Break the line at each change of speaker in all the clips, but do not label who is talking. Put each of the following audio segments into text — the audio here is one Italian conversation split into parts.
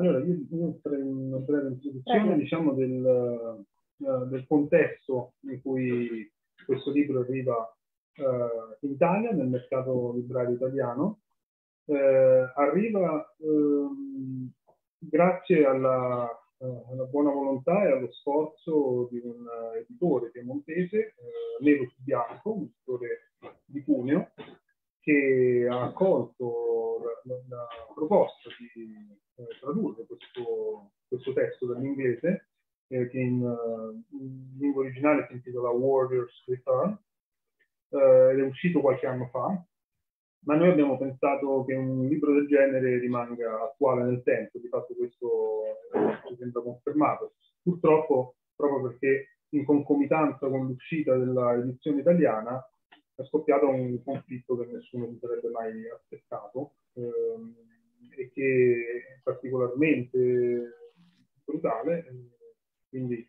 Allora, io, io farei una breve introduzione diciamo, del, uh, del, contesto in cui questo libro arriva uh, in Italia, nel mercato librario italiano. Uh, arriva ehm, grazie alla, alla, buona volontà e allo sforzo di un editore piemontese, nero su bianco, un editore di Cuneo, che ha accolto la, la, proposta di eh, tradurre questo, questo, testo dall'inglese, eh, che in, uh, in, lingua originale si intitola Warriors Return, eh, ed è uscito qualche anno fa, ma noi abbiamo pensato che un libro del genere rimanga attuale nel tempo, di fatto questo eh, ci sembra confermato. Purtroppo, proprio perché in concomitanza con l'uscita dell'edizione italiana, è scoppiato un conflitto che nessuno si sarebbe mai aspettato ehm, e che è particolarmente brutale. Quindi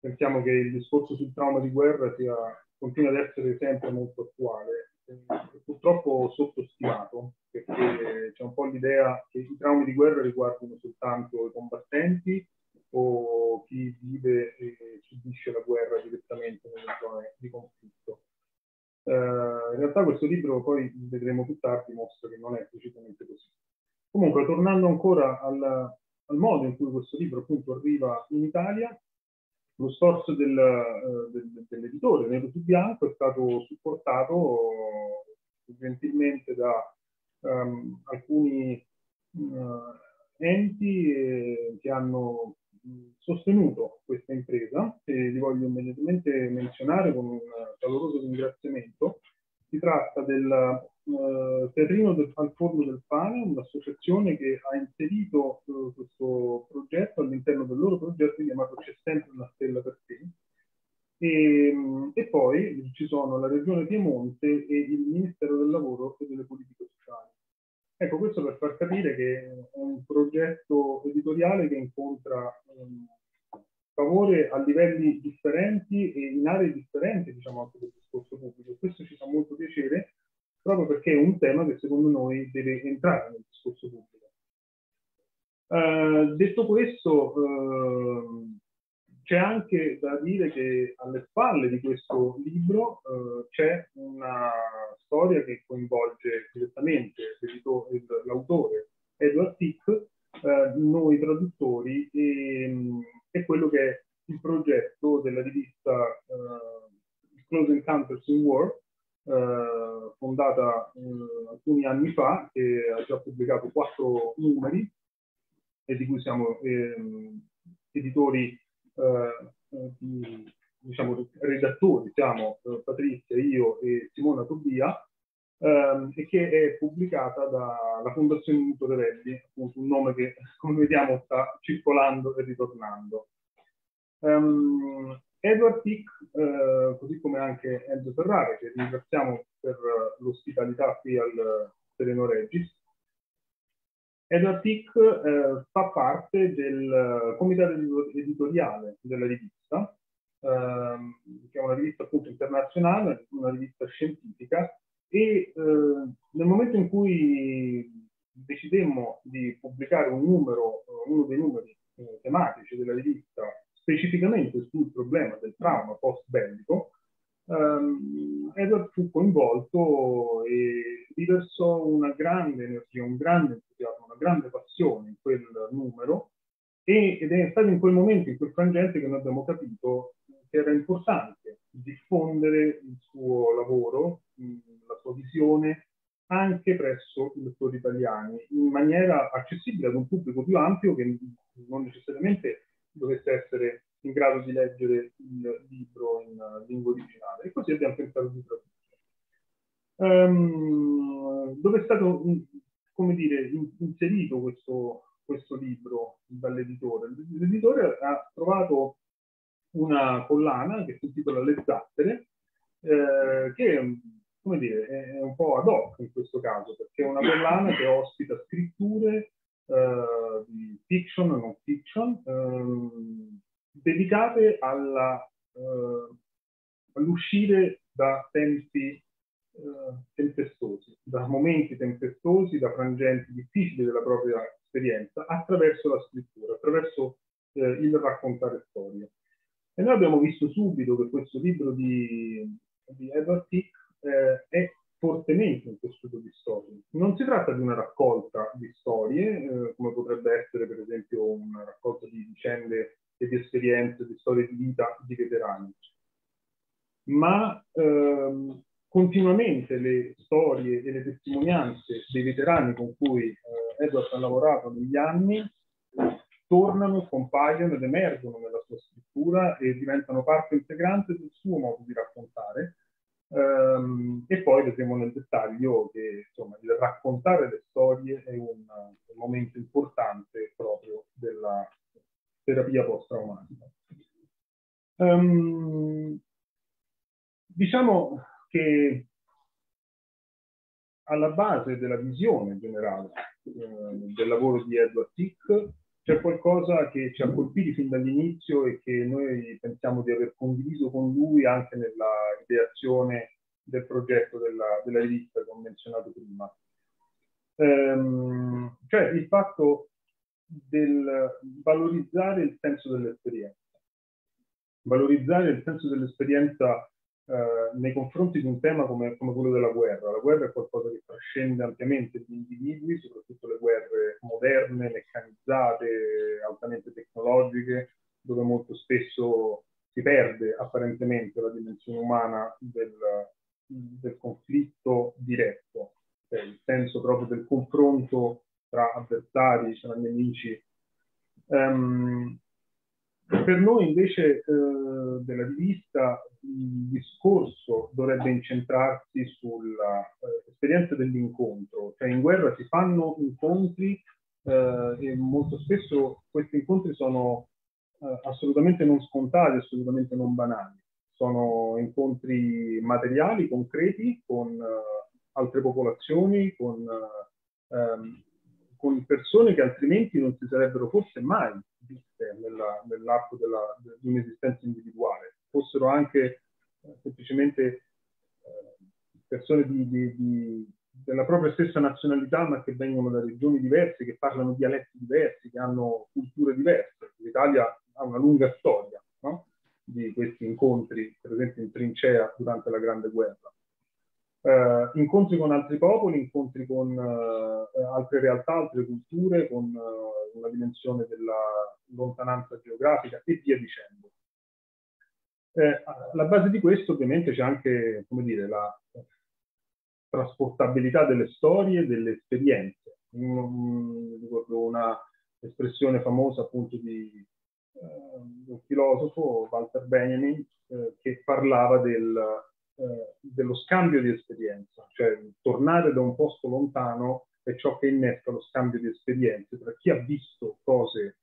pensiamo che il discorso sul trauma di guerra sia, continua ad essere sempre molto attuale e purtroppo sottostimato perché c'è un po' l'idea che i traumi di guerra riguardino soltanto i combattenti o chi vive e subisce la guerra direttamente nelle zone di conflitto. Uh, in realtà questo libro, poi vedremo più tardi, mostra che non è precisamente così. Comunque, tornando ancora al, al modo in cui questo libro appunto arriva in Italia, lo sforzo del, uh, del, dell'editore Nero su Bianco è stato supportato uh, gentilmente da um, alcuni enti eh, che hanno sostenuto questa impresa e li voglio immediatamente menzionare con un caloroso ringraziamento. Si tratta del eh, Terrino del, al Forno del Pane, un'associazione che ha inserito eh, questo progetto all'interno del loro progetto chiamato C'è sempre una stella per te. E, e, poi ci sono la Regione Piemonte e il Ministero del Lavoro e delle Politiche Sociali. Ecco, questo per far capire che è un progetto editoriale che incontra um, favore a livelli differenti e in aree differenti, diciamo, anche del discorso pubblico. Questo ci fa molto piacere, proprio perché è un tema che secondo noi deve entrare nel discorso pubblico. Uh, detto questo, uh, c'è anche da dire che alle spalle di questo libro uh, c'è una storia che coinvolge direttamente l'autore Edward Tick, uh, noi traduttori e, e, quello che è il progetto della rivista uh, Close Encounters in War, fondata alcuni anni fa, che ha già pubblicato quattro numeri e di cui siamo ehm, editori eh, diciamo, redattori, siamo eh, Patrizia, io e Simona Tobia, ehm, e che è pubblicata dalla Fondazione Muto Revelli, appunto un nome che, come vediamo, sta circolando e ritornando. Um, Edward Tick, eh, così come anche Enzo Ferrari, che ringraziamo per l'ospitalità qui al Sereno Regis, Edward Tick eh, fa parte del comitato editoriale della rivista, ehm, che è una rivista appunto internazionale, una rivista scientifica, e eh, nel momento in cui decidemmo di pubblicare un numero, uno dei numeri eh, tematici della rivista specificamente sul problema del trauma post bellico, um, Edward fu coinvolto e riversò una grande energia, un grande entusiasmo, una grande passione in quel numero. E, ed è stato in quel momento, in quel frangente, che noi abbiamo capito che era importante diffondere il suo lavoro, la sua visione anche presso i lettori italiani in maniera accessibile ad un pubblico più ampio che non necessariamente dovesse essere in grado di leggere il libro in lingua originale. E così abbiamo pensato di tradurre. Um, dove è stato, come dire, inserito questo, questo libro dall'editore? L'editore ha trovato una collana che si intitola Le Zattere, eh, che come dire, è un po' ad hoc in questo caso, perché è una collana che ospita scritture eh, di fiction e non fiction, ehm, dedicate alla, uh, all'uscire da tempi uh, tempestosi, da momenti tempestosi, da frangenti difficili della propria l'esperienza attraverso la scrittura, attraverso eh, il raccontare storie. E noi abbiamo visto subito che questo libro di, di Edward Tick eh, è fortemente un tessuto di storie. Non si tratta di una raccolta di storie, eh, come potrebbe essere per esempio una raccolta di vicende e di esperienze, di storie di vita di veterani, ma ehm, continuamente le storie e le testimonianze dei veterani con cui eh, Edward ha lavorato negli anni tornano, compaiono ed emergono nella sua scrittura e diventano parte integrante del suo modo di raccontare. Um, e poi vedremo nel dettaglio che insomma, il raccontare le storie è un, un momento importante proprio della terapia post-traumatica. Um, diciamo che alla base della visione generale eh, del lavoro di Edward Tick c'è qualcosa che ci ha colpiti fin dall'inizio e che noi pensiamo di aver condiviso con lui anche nella ideazione del progetto della, della rivista che ho menzionato prima. Ehm, cioè il fatto del valorizzare il senso dell'esperienza. Valorizzare il senso dell'esperienza eh, nei confronti di un tema come, come, quello della guerra. La guerra è qualcosa che trascende ampiamente gli individui, soprattutto le guerre moderne, meccanizzate, altamente tecnologiche, dove molto spesso si perde apparentemente la dimensione umana del, del conflitto diretto, cioè il senso proprio del confronto tra avversari, tra nemici. Um, per noi invece eh, della rivista il discorso dovrebbe incentrarsi sull'esperienza eh, dell'incontro, cioè in guerra si fanno incontri eh, e molto spesso questi incontri sono eh, assolutamente non scontati, assolutamente non banali. Sono incontri materiali, concreti, con eh, altre popolazioni, con, eh, ehm, con persone che altrimenti non si sarebbero forse mai viste nella, nell'arco della, di un'esistenza individuale, fossero anche eh, semplicemente eh, persone di, di, di, della propria stessa nazionalità, ma che vengono da regioni diverse, che parlano dialetti diversi, che hanno culture diverse. L'Italia ha una lunga storia no? di questi incontri, per esempio in trincea durante la Grande Guerra. Uh, incontri con altri popoli, incontri con uh, altre realtà, altre culture, con uh, una dimensione della lontananza geografica e via dicendo. Eh, alla base di questo ovviamente c'è anche, dire, la trasportabilità delle storie delle esperienze. ricordo una espressione famosa appunto di un filosofo, Walter Benjamin, uh, che parlava del, uh, dello scambio di esperienza, cioè tornare da un posto lontano è ciò che innesca lo scambio di esperienze tra chi ha visto cose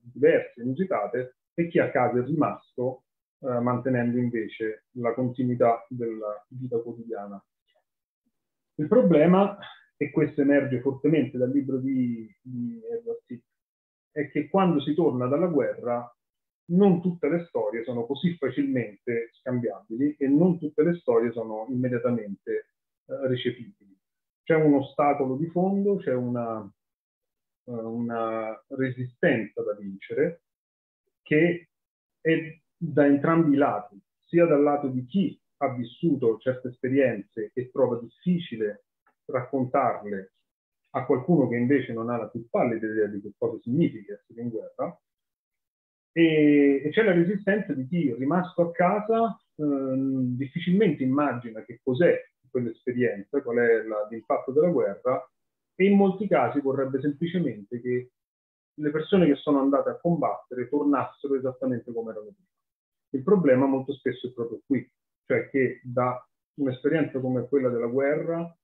diverse, inusitate, e chi a casa è rimasto mantenendo invece la continuità della vita quotidiana. Il problema, e questo emerge fortemente dal libro di, di Edward Tick, è che quando si torna dalla guerra non tutte le storie sono così facilmente scambiabili e non tutte le storie sono immediatamente eh, recepibili. C'è un ostacolo di fondo, c'è una, uh, una resistenza da vincere che è da entrambi i lati, sia dal lato di chi ha vissuto certe esperienze e trova difficile raccontarle a qualcuno che invece non ha la più pallida idea di che cosa significa essere in guerra, e, e c'è la resistenza di chi rimasto a casa eh, difficilmente immagina che cos'è quell'esperienza, qual è la, l'impatto della guerra, e in molti casi vorrebbe semplicemente che le persone che sono andate a combattere tornassero esattamente come erano prima. Il problema molto spesso è proprio qui, cioè che da un'esperienza come quella della guerra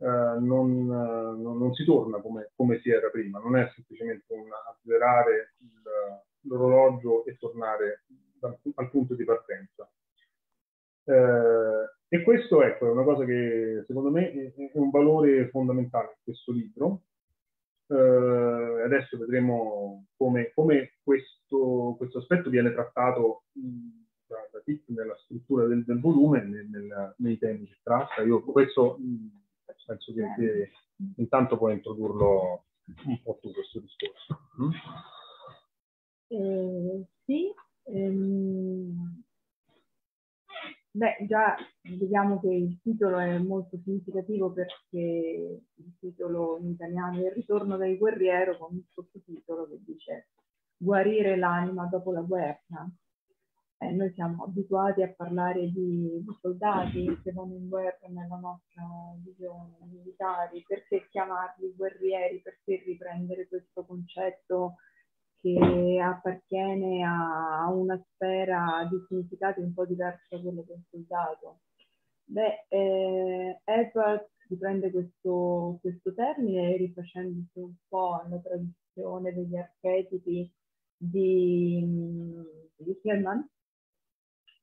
eh, non, eh, non, non, si torna come, come, si era prima, non è semplicemente un azzerare l'orologio e tornare dal, al punto di partenza. Eh, e questo ecco, è una cosa che secondo me è, un valore fondamentale in questo libro. Eh, adesso vedremo come, come questo, questo, aspetto viene trattato mh, da, da nella struttura del, del volume, nel, nel, nei temi che tratta. Io questo mh, penso che, che, intanto puoi introdurlo un po' tu questo discorso. Mm?
Eh, sì, ehm, beh, già vediamo che il titolo è molto significativo perché il titolo in italiano è Il ritorno del guerriero con il sottotitolo che dice Guarire l'anima dopo la guerra. Eh, noi siamo abituati a parlare di, soldati che vanno in guerra nella nostra visione, militari, perché chiamarli guerrieri, perché riprendere questo concetto che appartiene a una sfera di significati un po' diversa da quello del soldato. Beh, eh, Edward riprende questo, questo termine rifacendosi un po' alla tradizione degli archetipi di, di Hillman,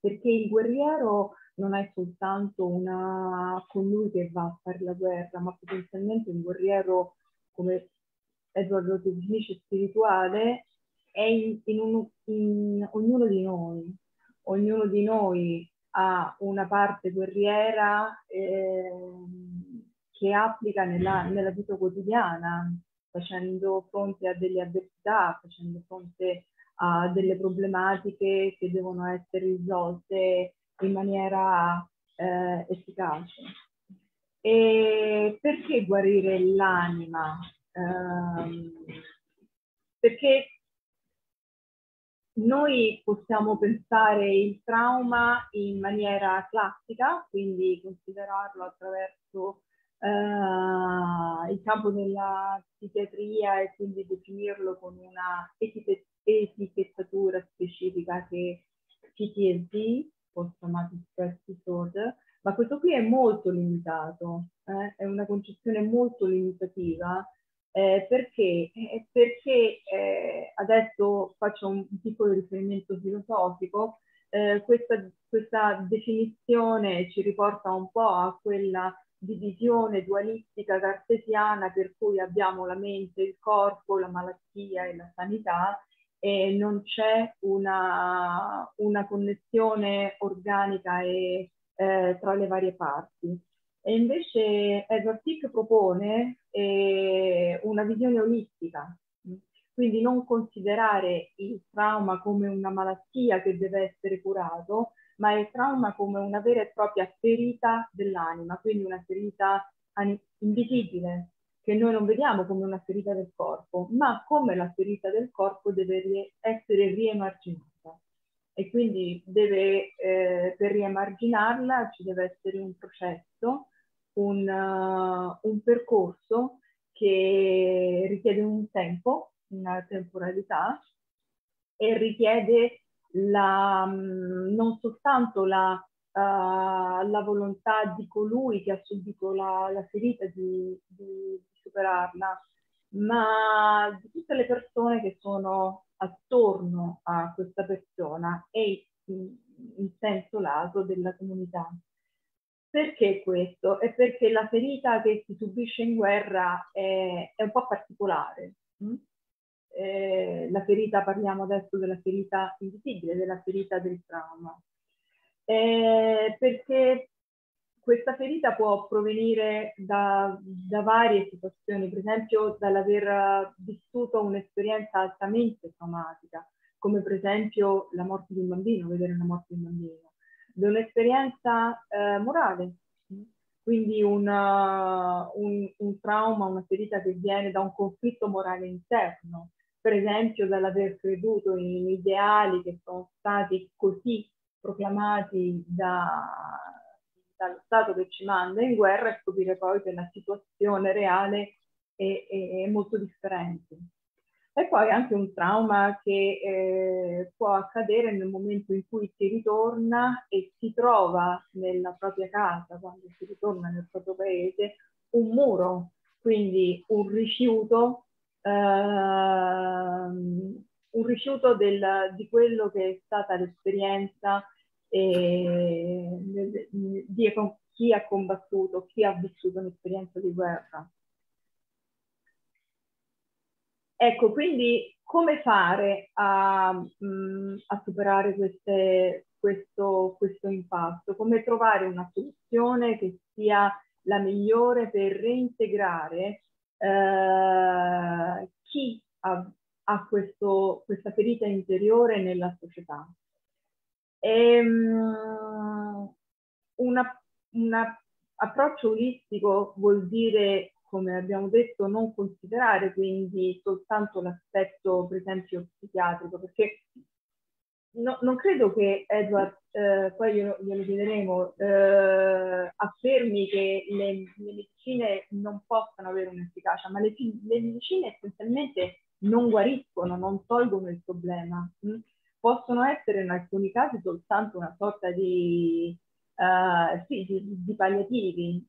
perché il guerriero non è soltanto una colui che va a fare la guerra, ma potenzialmente un guerriero, come Edward lo definisce, spirituale, è in, in, un, in ognuno di noi. Ognuno di noi ha una parte guerriera eh, che applica nella, nella vita quotidiana, facendo fronte a delle avversità, facendo fronte a delle problematiche che devono essere risolte in maniera eh, efficace. E perché guarire l'anima? Eh, perché noi possiamo pensare il trauma in maniera classica, quindi considerarlo attraverso eh, il campo della psichiatria e quindi definirlo con una etichettatura specifica che PTSD, Post Traumatic Stress Disorder, ma questo qui è molto limitato, eh? è una concezione molto limitativa eh, perché, eh, perché eh, adesso faccio un, piccolo riferimento filosofico, eh, questa, questa definizione ci riporta un po' a quella divisione dualistica cartesiana per cui abbiamo la mente, il corpo, la malattia e la sanità e non c'è una, una, connessione organica e, eh, tra le varie parti. E invece Edward Tick propone eh, una visione olistica, quindi non considerare il trauma come una malattia che deve essere curato, ma il trauma come una vera e propria ferita dell'anima, quindi una ferita invisibile, che noi non vediamo come una ferita del corpo, ma come la ferita del corpo deve essere riemarginata. E quindi deve, eh, per riemarginarla ci deve essere un processo un, uh, un percorso che richiede un tempo, una temporalità e richiede la, mm, non soltanto la, uh, la, volontà di colui che ha subito la, la ferita di, di, superarla, ma di tutte le persone che sono attorno a questa persona e in, senso lato della comunità. Perché questo? È perché la ferita che si subisce in guerra è, è un po' particolare. Mm? Eh, la ferita, parliamo adesso della ferita invisibile, della ferita del trauma. Eh, perché questa ferita può provenire da, da, varie situazioni, per esempio dall'aver vissuto un'esperienza altamente traumatica, come per esempio la morte di un bambino, vedere la morte di un bambino. Di un'esperienza eh, morale, quindi una, un, un, trauma, una ferita che viene da un conflitto morale interno, per esempio dall'aver creduto in ideali che sono stati così proclamati da, dallo Stato che ci manda in guerra e scoprire poi che la situazione reale è, è, è molto differente. E poi anche un trauma che eh, può accadere nel momento in cui si ritorna e si trova nella propria casa, quando si ritorna nel proprio paese, un muro, quindi un rifiuto, eh, un rifiuto del, di quello che è stata l'esperienza eh, di chi ha combattuto, chi ha vissuto un'esperienza di guerra. Ecco, quindi come fare a, mm, a superare queste, questo, questo impasto? Come trovare una soluzione che sia la migliore per reintegrare eh, chi ha, ha questo, questa ferita interiore nella società. E, um, un approccio olistico vuol dire, come abbiamo detto, non considerare quindi soltanto l'aspetto, per esempio, psichiatrico, perché no, non credo che Edward, eh, poi glielo, glielo chiederemo, eh, affermi che le, le, medicine non possano avere un'efficacia, ma le, le, medicine essenzialmente non guariscono, non tolgono il problema. Mh? Possono essere in alcuni casi soltanto una sorta di, uh, sì, di, di palliativi.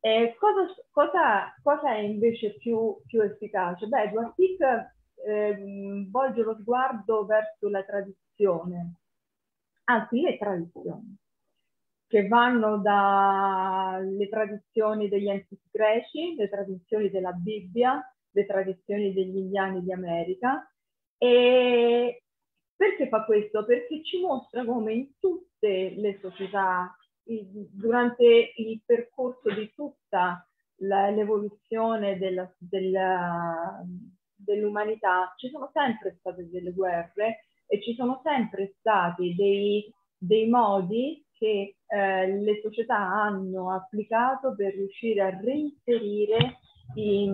E cosa, cosa, cosa, è invece più, più efficace? Beh, Edward Pick eh, volge lo sguardo verso la tradizione, anzi le tradizioni, che vanno dalle tradizioni degli antichi greci, le tradizioni della Bibbia, le tradizioni degli indiani di America. E perché fa questo? Perché ci mostra come in tutte le società, durante il percorso di tutta l'evoluzione della, della, dell'umanità ci sono sempre state delle guerre e ci sono sempre stati dei, dei modi che eh, le società hanno applicato per riuscire a reinserire i,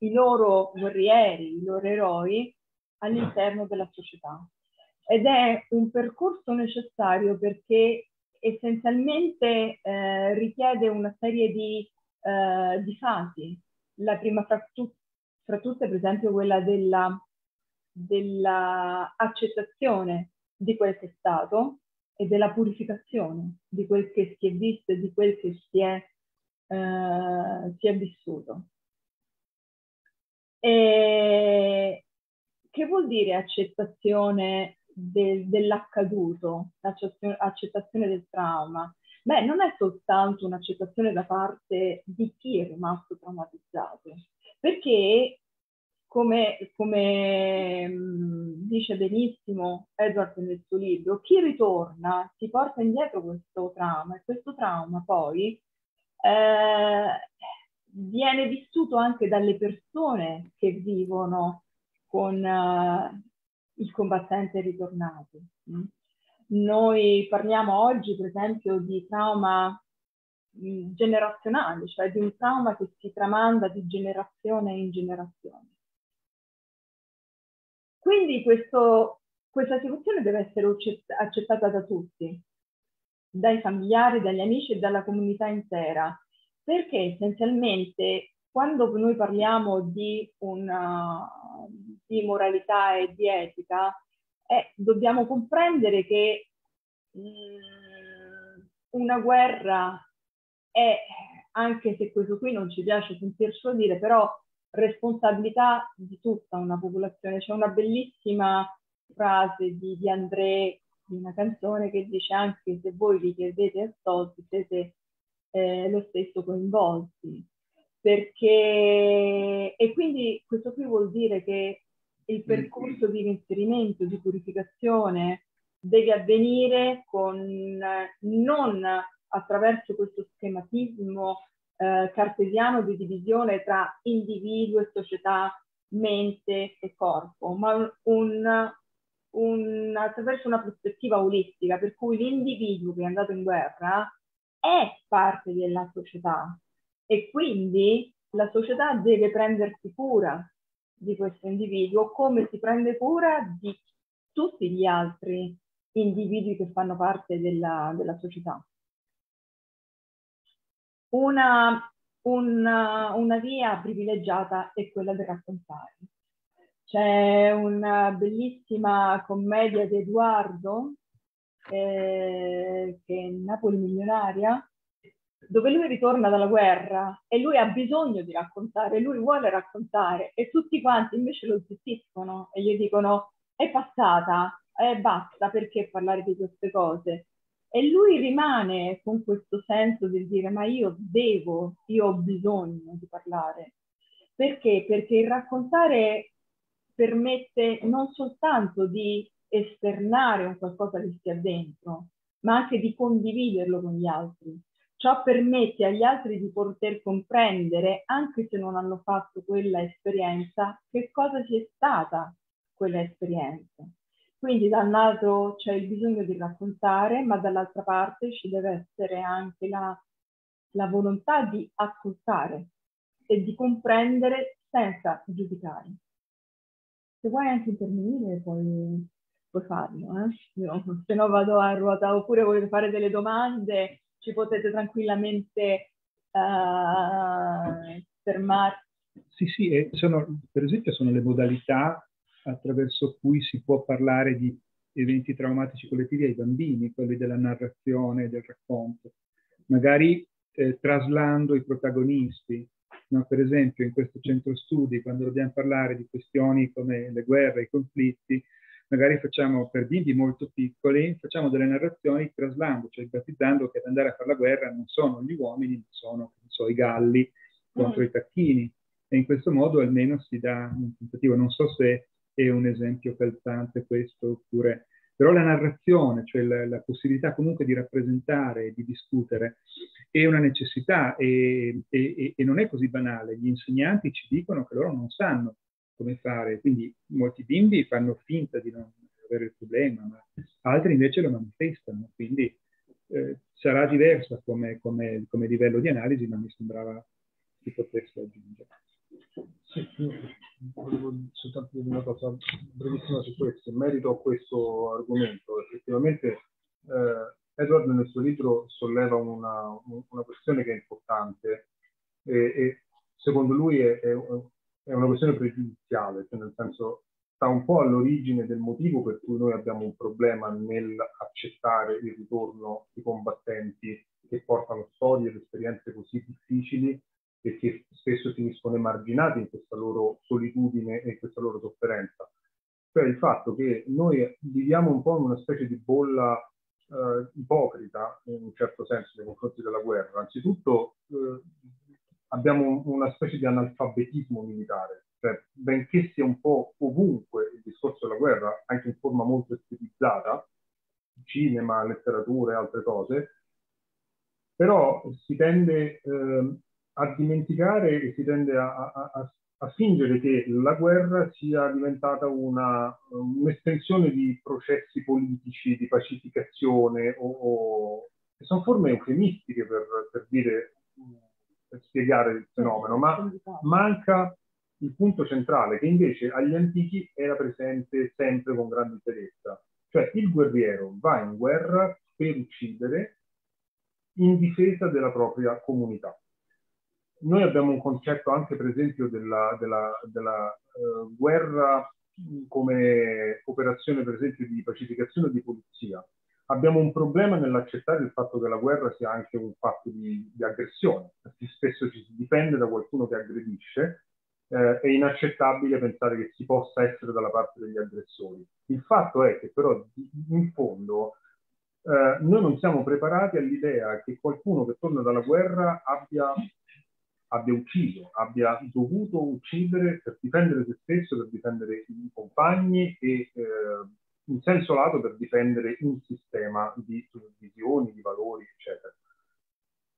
i loro guerrieri, i loro eroi all'interno della società. Ed è un percorso necessario perché essenzialmente eh, richiede una serie di, eh, di fasi. La prima fra, tu- fra tutte per esempio quella della, della accettazione di quel che è stato e della purificazione di quel che si è visto e di quel che si è, eh, si è vissuto. E che vuol dire accettazione del, dell'accaduto, accettazione del trauma? Beh, non è soltanto un'accettazione da parte di chi è rimasto traumatizzato, perché come, come mh, dice benissimo Edward nel suo libro, chi ritorna si porta indietro questo trauma e questo trauma poi eh, viene vissuto anche dalle persone che vivono con uh, il combattente ritornato. Noi parliamo oggi, per esempio, di trauma generazionale, cioè di un trauma che si tramanda di generazione in generazione. Quindi questo, questa situazione deve essere accettata da tutti, dai familiari, dagli amici e dalla comunità intera, perché essenzialmente quando noi parliamo di, una, di moralità e di etica, eh, dobbiamo comprendere che mh, mm, una guerra è, anche se questo qui non ci piace sentircelo dire, però responsabilità di tutta una popolazione. C'è una bellissima frase di, di André, di una canzone, che dice anche se voi vi chiedete ascolti siete eh, lo stesso coinvolti. Perché, e quindi questo qui vuol dire che il percorso di reinserimento, di purificazione deve avvenire con non attraverso questo schematismo eh, cartesiano di divisione tra individuo e società, mente e corpo, ma un, un, attraverso una prospettiva olistica, per cui l'individuo che è andato in guerra è parte della società e quindi la società deve prendersi cura di questo individuo come si prende cura di tutti gli altri individui che fanno parte della, della società una, una, una via privilegiata è quella del raccontare. C'è una bellissima commedia di Edoardo, eh, che è Napoli milionaria, dove lui ritorna dalla guerra e lui ha bisogno di raccontare, lui vuole raccontare e tutti quanti invece lo zittiscono e gli dicono è passata, eh, basta perché parlare di queste cose. E lui rimane con questo senso di dire ma io devo, io ho bisogno di parlare. Perché? Perché il raccontare permette non soltanto di esternare un qualcosa che sia dentro, ma anche di condividerlo con gli altri. Ciò permette agli altri di poter comprendere, anche se non hanno fatto quella esperienza, che cosa sia stata quella esperienza. Quindi da un lato c'è il bisogno di raccontare, ma dall'altra parte ci deve essere anche la, la volontà di ascoltare e di comprendere senza giudicare. Se vuoi anche intervenire puoi, puoi farlo, eh? Io, se no vado a ruota oppure volete fare delle domande ci potete tranquillamente uh, fermare.
Sì, sì, sono, per esempio sono le modalità attraverso cui si può parlare di eventi traumatici collettivi ai bambini, quelli della narrazione, del racconto, magari eh, traslando i protagonisti. No? Per esempio in questo centro studi, quando dobbiamo parlare di questioni come le guerre, i conflitti, magari facciamo per bimbi molto piccoli, facciamo delle narrazioni traslando, cioè enfatizzando che ad andare a fare la guerra non sono gli uomini, ma sono so, i galli contro mm. i tacchini. E in questo modo almeno si dà un tentativo, non so se è un esempio calzante questo oppure... Però la narrazione, cioè la, la possibilità comunque di rappresentare e di discutere, è una necessità e, e, e non è così banale. Gli insegnanti ci dicono che loro non sanno come fare. Quindi molti bimbi fanno finta di non avere il problema, ma altri invece lo manifestano. Quindi eh, sarà diversa come, come, come, livello di analisi, ma mi sembrava si potesse aggiungere.
Sì, volevo soltanto dire una cosa brevissima su questo. In merito a questo argomento, effettivamente eh, Edward nel suo libro solleva una, una questione che è importante e, e secondo lui è, è, è una questione pregiudiziale, cioè nel senso sta un po' all'origine del motivo per cui noi abbiamo un problema nell'accettare il ritorno di combattenti che portano storie ed esperienze così difficili e che spesso finiscono emarginati in questa loro solitudine e in questa loro sofferenza. Cioè il fatto che noi viviamo un po' in una specie di bolla eh, ipocrita, in un certo senso, nei confronti della guerra. Anzitutto eh, abbiamo una specie di analfabetismo militare, cioè benché sia un po' ovunque il discorso della guerra, anche in forma molto estetizzata, cinema, letteratura e altre cose, però si tende eh, a dimenticare e si tende a, a, a, a, fingere che la guerra sia diventata una, un'estensione di processi politici, di pacificazione, o, o, sono forme eufemistiche per, per dire per spiegare il fenomeno, ma manca il punto centrale che invece agli antichi era presente sempre con grande interezza. Cioè il guerriero va in guerra per uccidere in difesa della propria comunità. Noi abbiamo un concetto anche per esempio della, della, della uh, guerra come operazione per esempio di pacificazione o di polizia abbiamo un problema nell'accettare il fatto che la guerra sia anche un fatto di, di aggressione, perché spesso ci si difende da qualcuno che aggredisce, eh, è inaccettabile pensare che si possa essere dalla parte degli aggressori. Il fatto è che però in fondo eh, noi non siamo preparati all'idea che qualcuno che torna dalla guerra abbia, abbia ucciso, abbia dovuto uccidere per difendere se stesso, per difendere i compagni e eh, in senso lato per difendere un sistema di visioni, di valori, eccetera.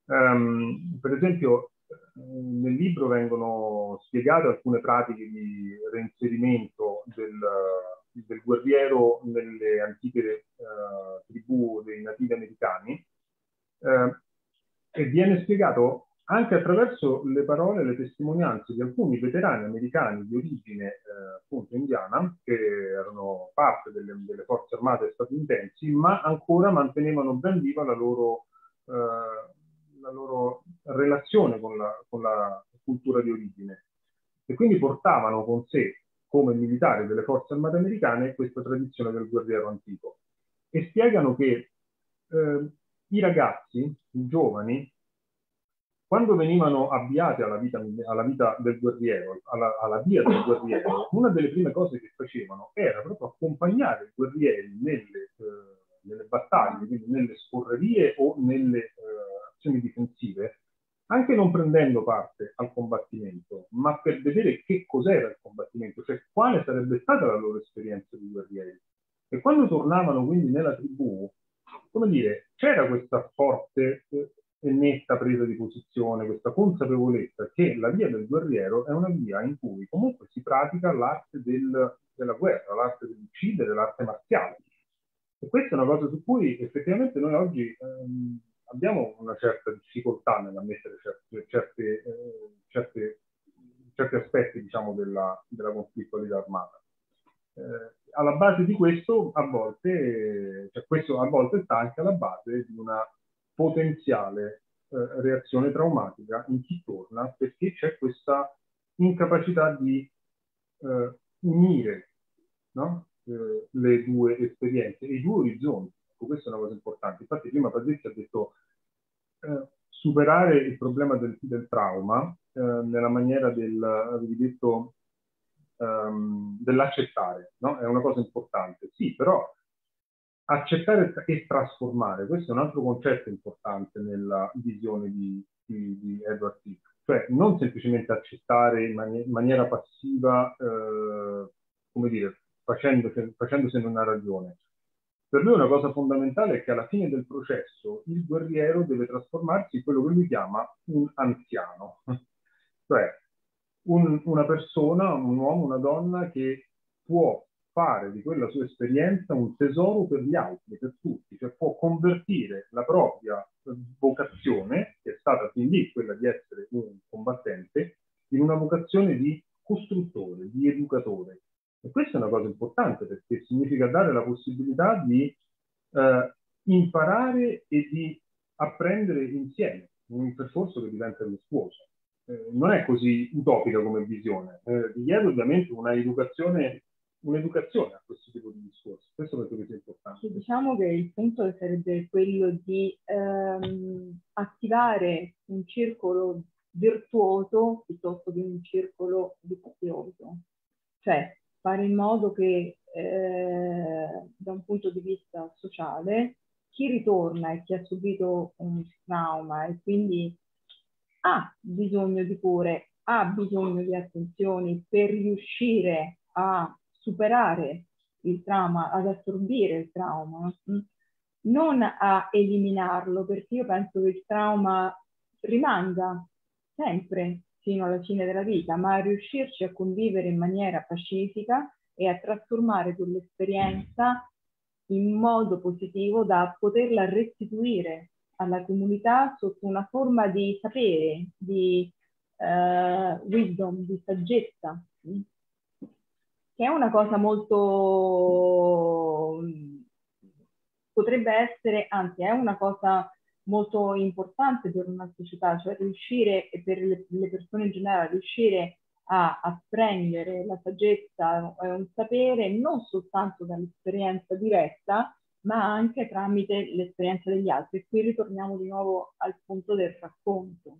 Um, per esempio, nel libro vengono spiegate alcune pratiche di reinserimento del, del guerriero nelle antiche uh, tribù dei nativi americani uh, e viene spiegato anche attraverso le parole e le testimonianze di alcuni veterani americani di origine eh, appunto indiana, che erano parte delle, delle, forze armate statunitensi, ma ancora mantenevano ben viva la loro, eh, la loro relazione con la, con la, cultura di origine. E quindi portavano con sé, come militari delle forze armate americane, questa tradizione del guerriero antico. E spiegano che eh, i ragazzi, i giovani, quando venivano avviati alla vita, alla vita del guerriero, alla, alla, via del guerriero, una delle prime cose che facevano era proprio accompagnare i guerrieri nelle, eh, nelle battaglie, quindi nelle scorrerie o nelle eh, azioni difensive, anche non prendendo parte al combattimento, ma per vedere che cos'era il combattimento, cioè quale sarebbe stata la loro esperienza di guerrieri. E quando tornavano quindi nella tribù, come dire, c'era questa forte eh, e netta presa di posizione, questa consapevolezza che la via del guerriero è una via in cui comunque si pratica l'arte del, della guerra, l'arte dell'uccidere, l'arte marziale. E questa è una cosa su cui effettivamente noi oggi ehm, abbiamo una certa difficoltà nell'ammettere certe, certe, eh, certe, certi aspetti diciamo, della, della conflittualità armata. Eh, alla base di questo a volte, cioè questo a volte sta anche alla base di una potenziale eh, reazione traumatica in chi torna perché c'è questa incapacità di eh, unire no? eh, le due esperienze i due orizzonti. Ecco, questa è una cosa importante. Infatti prima Patrizia ha detto eh, superare il problema del, del trauma eh, nella maniera del, avevi detto, um, dell'accettare, no? È una cosa importante. Sì, però accettare e trasformare, questo è un altro concetto importante nella visione di, di, di Edward Tick. Cioè non semplicemente accettare in, mani- in maniera passiva, eh, come dire, facendosene, una ragione. Per lui una cosa fondamentale è che alla fine del processo il guerriero deve trasformarsi in quello che lui chiama un anziano, cioè un, una persona, un uomo, una donna che può fare di quella sua esperienza un tesoro per gli altri, per tutti, cioè può convertire la propria vocazione, che è stata fin lì quella di essere un combattente, in una vocazione di costruttore, di educatore. E questa è una cosa importante perché significa dare la possibilità di eh, imparare e di apprendere insieme, un percorso che diventa virtuoso. Eh, non è così utopica come visione, eh, richiede ovviamente una educazione un'educazione a questo tipo di discorsi. Questo penso che sia importante.
Diciamo che il punto sarebbe quello di ehm, attivare un circolo virtuoso piuttosto che un circolo vizioso. Cioè fare in modo che eh, da un punto di vista sociale chi ritorna e chi ha subito un trauma e quindi ha bisogno di cure, ha bisogno di attenzioni per riuscire a superare il trauma, ad assorbire il trauma, mm, non a eliminarlo, perché io penso che il trauma rimanga sempre fino alla fine della vita, ma a riuscirci a convivere in maniera pacifica e a trasformare quell'esperienza in modo positivo da poterla restituire alla comunità sotto una forma di sapere, di uh, wisdom, di saggezza. Che è una cosa molto, potrebbe essere, anzi è una cosa molto importante per una società, cioè riuscire, e per le, le persone in generale, riuscire a apprendere la saggezza e un sapere non soltanto dall'esperienza diretta, ma anche tramite l'esperienza degli altri. E qui ritorniamo di nuovo al punto del racconto,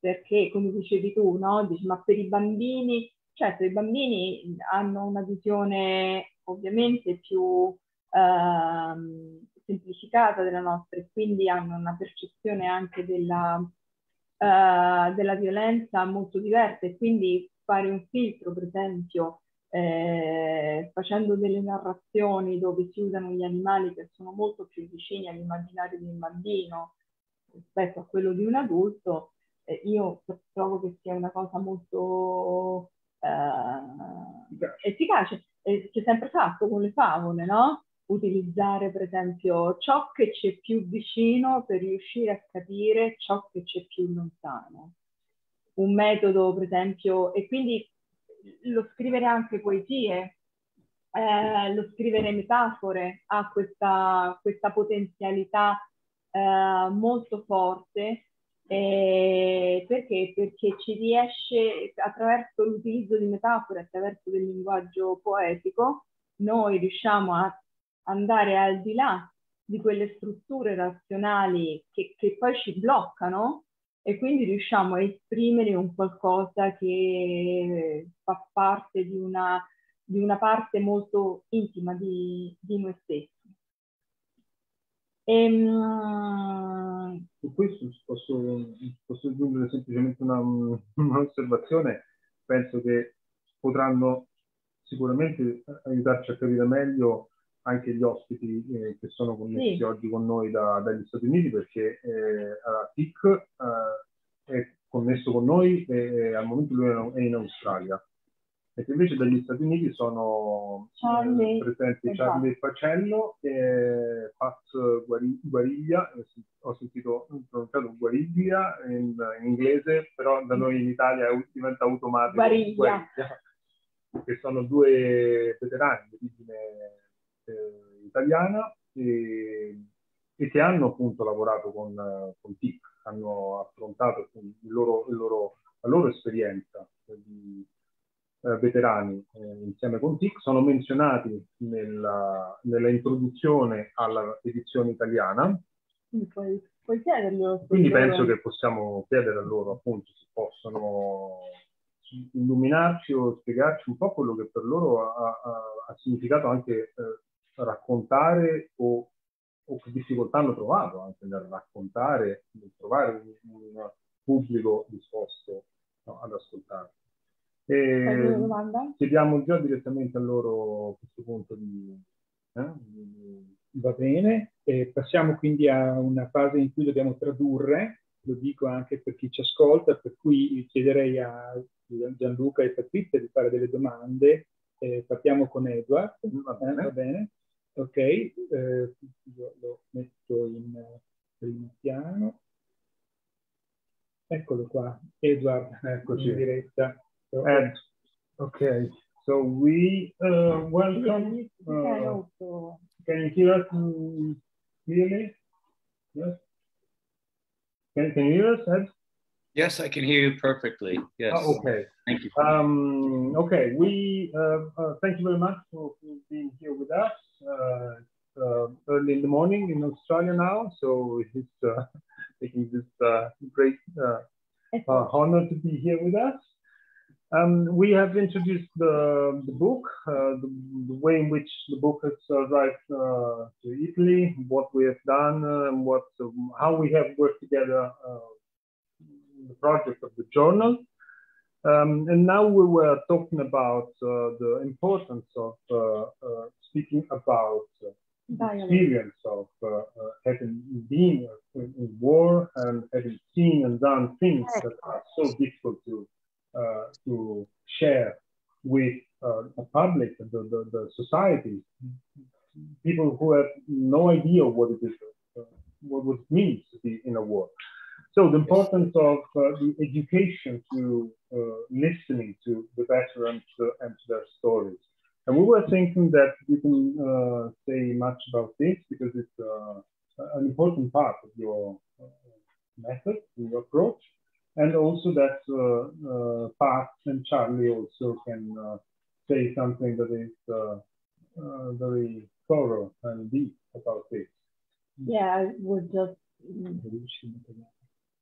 perché come dicevi tu, no? Dici, ma per i bambini Certo, i bambini hanno una visione ovviamente più ehm, semplificata della nostra e quindi hanno una percezione anche della, eh, della violenza molto diversa. E quindi fare un filtro, per esempio, eh, facendo delle narrazioni dove si usano gli animali che sono molto più vicini all'immaginario di un bambino rispetto a quello di un adulto, eh, io trovo che sia una cosa molto eh, efficace. E si è sempre fatto con le favole, no? Utilizzare per esempio ciò che c'è più vicino per riuscire a capire ciò che c'è più lontano. Un metodo, per esempio, e quindi lo scrivere anche poesie, eh, lo scrivere metafore ha questa, questa potenzialità eh, molto forte eh, perché? Perché ci riesce attraverso l'utilizzo di metafore, attraverso del linguaggio poetico, noi riusciamo a andare al di là di quelle strutture razionali che, che poi ci bloccano e quindi riusciamo a esprimere un qualcosa che fa parte di una, di una parte molto intima di, di noi stessi.
Ehm... Su questo posso, posso aggiungere semplicemente una, un'osservazione. Penso che potranno sicuramente aiutarci a capire meglio anche gli ospiti eh, che sono connessi
Sì.
oggi con noi da- dagli Stati Uniti perché eh, TIC eh, è connesso con noi e al momento lui è in Australia. Mentre invece dagli Stati Uniti sono
Charlie
eh, presenti
e
Charlie Pacello e Pat Guari- Guariglia, eh, ho sentito pronunciato Guariglia in, in inglese, però da noi in Italia diventa automatico
Guariglia.
Guariglia, che sono due veterani di origine eh, italiana e, e che hanno appunto lavorato con, con TIC, hanno affrontato il loro- il loro- la loro esperienza di eh, veterani eh, insieme con TIC, sono menzionati nella, nella introduzione alla edizione italiana,
Quindi puoi, puoi chiederglielo.
quindi
loro-
penso che possiamo chiedere a loro appunto se possono illuminarci o spiegarci un po' quello che per loro ha, ha- ha significato anche eh, raccontare o, o che difficoltà hanno trovato anche nel raccontare, nel trovare un, un pubblico disposto no, ad ascoltare. E, chiediamo già direttamente a loro a questo punto di... eh,
Va bene, e passiamo quindi a una fase in cui dobbiamo tradurre, lo dico anche per chi ci ascolta, per cui chiederei a Gianluca e Patrizia di fare delle domande. Eh, partiamo con Edward,
Va
eh,
bene.
va bene? Ok, eh, io lo metto in primo piano. Eccolo qua, Edward,
Eccoci.
in diretta.
Ed, okay, so we uh, welcome.
Sì,
Uh,
molto-
can you hear us clearly? Yes. Can, can you hear us, Ed?
Yes, I can hear you perfectly. Yes.
Oh, okay.
Thank you.
Um, okay, we uh, uh, thank you very much for, for being here with us. Uh, uh, early in the morning in Australia now, so it's uh, taking this uh, great uh, uh, honor to be here with us. Um, we have introduced the, the book, uh, the, the way in which the book has arrived uh, to Italy, what we have done, uh, and what, um, how we have worked together uh, in the project of the journal. Um, and now we were talking about uh, the importance of uh, uh, speaking about uh, the experience of uh, uh, having been in, war and having seen and done things that are so difficult to uh, to share with uh, the public the, the, the society. People who have no idea what it is, uh, what it means to be in a war. So the importance of uh, the education to uh, listening to the veterans uh, and to their stories. And we were thinking that we can uh, say much about this because it's uh, an important part of your uh, method, your approach, and also that uh, uh, Pat and Charlie also can uh, say something that is uh, uh, very thorough and deep about this.
Yeah, I would just...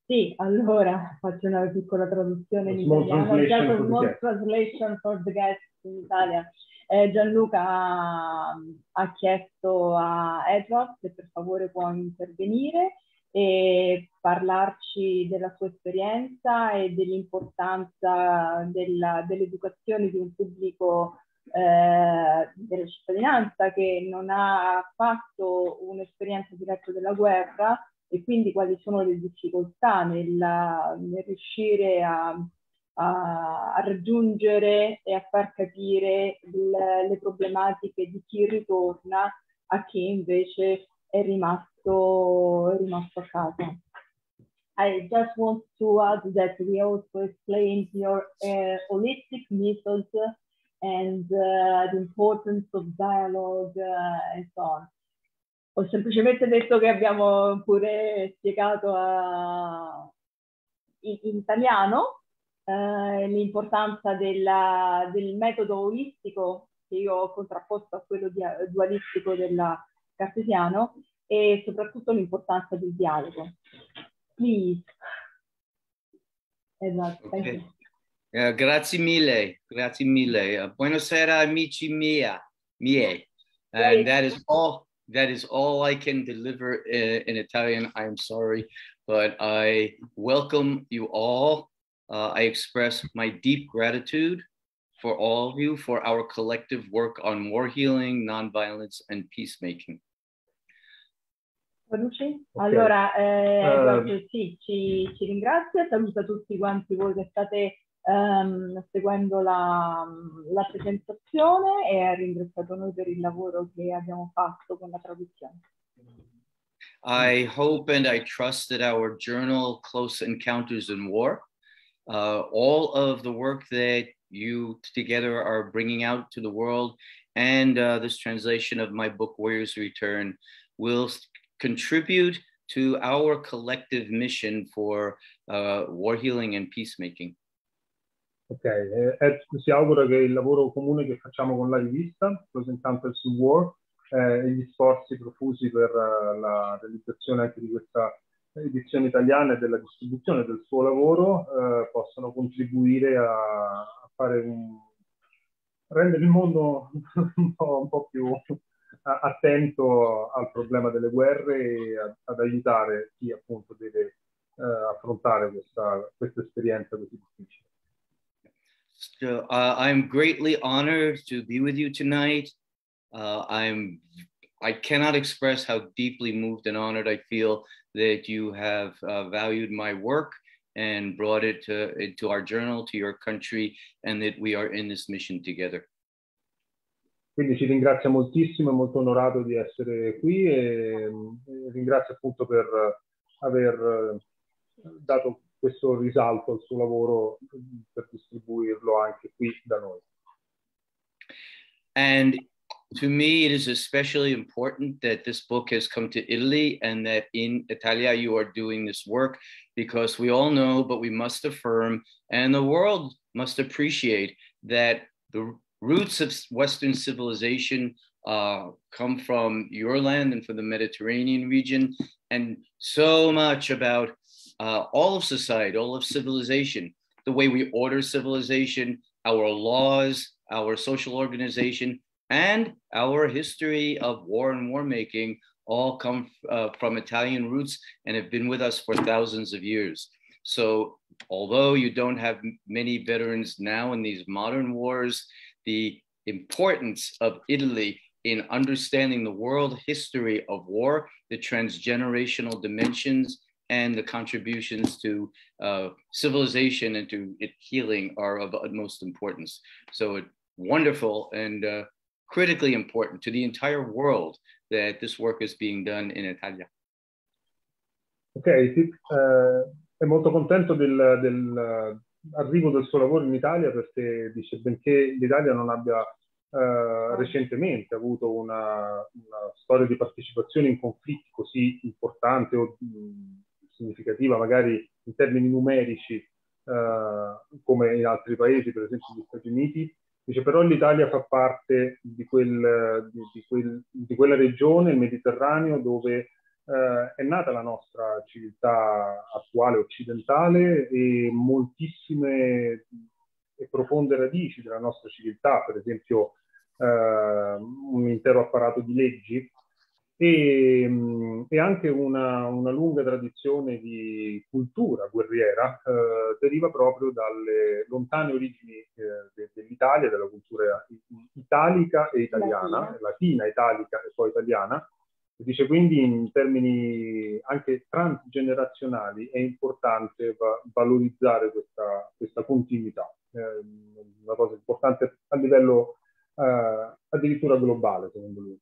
Sì, allora faccio una piccola traduzione in
small
italiano.
translation
Just a small translation for the guests in Italia. Eh, Gianluca ha, ha chiesto a Edward se per favore può intervenire e parlarci della sua esperienza e dell'importanza della- dell'educazione di un pubblico eh, della cittadinanza che non ha fatto un'esperienza diretta della guerra e quindi quali sono le difficoltà nel, nel riuscire a, a- a raggiungere e a far capire il- le problematiche di chi ritorna a chi invece è rimasto, è rimasto a casa. I just want to add that we also explained your uh, holistic methods and uh, the importance of dialogue uh, and so on. Ho semplicemente detto che abbiamo pure spiegato a- in, in italiano eh, l'importanza del metodo olistico che io ho contrapposto a quello dia- dualistico della cartesiano e soprattutto l'importanza del dialogo. Please. Esatto,
Okay. Uh, grazie mille, grazie mille. Uh, buonasera amici mia, miei. And that is all. That is all I can deliver in, in Italian. I'm sorry, but I welcome you all. Uh, I express my deep gratitude for all of you for our collective work on war healing, nonviolence, and peacemaking.
Luci?
Ok.
Allora, eh,
Eh,
Giorgio, sì, ci, ci ringrazia, saluta tutti quanti voi che state ehm, seguendo la, la presentazione e ha ringraziato noi per il lavoro che abbiamo fatto con la traduzione.
I hope and I trust that our journal, Close Encounters in War, uh, all of the work that you together are bringing out to the world, and uh, this translation of my book, Warriors Return, will s- contribute to our collective mission for uh, war healing and peacemaking.
Ok, Ed si augura che il lavoro comune che facciamo con la rivista, Close Encounters in War, eh, e gli sforzi profusi per eh, la realizzazione anche di questa edizione italiana e della distribuzione del suo lavoro eh, possano contribuire a, a fare un, rendere il mondo un po', un po' più attento al problema delle guerre ad aiutare chi appunto deve eh, affrontare questa, questa esperienza così difficile.
So uh, I'm greatly honored to be with you tonight. Uh, I'm I cannot express how deeply moved and honored I feel that you have uh, valued my work and brought it to, into our journal, to your country, and that we are in this mission together.
Quindi ci ringrazia moltissimo, è molto onorato di essere qui e, ringrazio appunto per aver dato questo risalto al suo lavoro per distribuirlo anche qui da noi.
And to me, it is especially important that this book has come to Italy and that in Italia you are doing this work because we all know, but we must affirm, and the world must appreciate that the roots of Western civilization uh, come from your land and from the Mediterranean region, and so much about uh, all of society, all of civilization, the way we order civilization, our laws, our social organization, and our history of war and war making all come uh, from Italian roots and have been with us for thousands of years. So, although you don't have many veterans now in these modern wars, the importance of Italy in understanding the world history of war, the transgenerational dimensions, and the contributions to uh, civilization and to healing are of utmost importance. So, it, wonderful and uh, critically important to the entire world that this work is being done in Italia.
Ok, eh, è molto contento del, del, eh, arrivo del suo lavoro in Italia perché dice benché l'Italia non abbia eh, recentemente avuto una, una storia di partecipazione in conflitti così importante o mh, significativa, magari in termini numerici, eh, come in altri paesi, per esempio gli Stati Uniti, dice però l'Italia fa parte di, quel, di, di, quel, di quella regione, il Mediterraneo, dove eh, è nata la nostra civiltà attuale occidentale e moltissime e profonde radici della nostra civiltà, per esempio eh, un intero apparato di leggi e, mh, e anche una, una, lunga tradizione di cultura guerriera eh, deriva proprio dalle lontane origini eh, de, dell'Italia, della cultura italica e italiana, latina. latina, italica e poi italiana. Dice quindi in termini anche transgenerazionali è importante va- valorizzare questa, questa continuità, eh, una cosa importante a livello eh, addirittura globale secondo lui.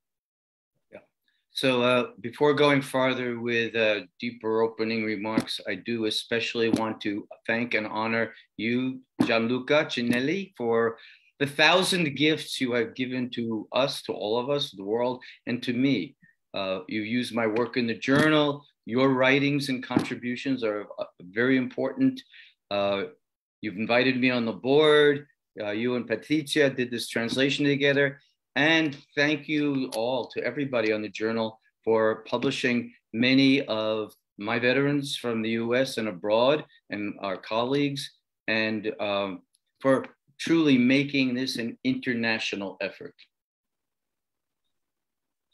So, uh, before going farther with uh, deeper opening remarks, I do especially want to thank and honor you, Gianluca Cinelli, for the thousand gifts you have given to us, to all of us, the world, and to me. Uh, you use my work in the journal. Your writings and contributions are uh, very important. Uh, you've invited me on the board. Uh, you and Patricia did this translation together. And thank you all to everybody on the journal for publishing many of my veterans from the US and abroad and our colleagues, and um, for truly making this an international effort.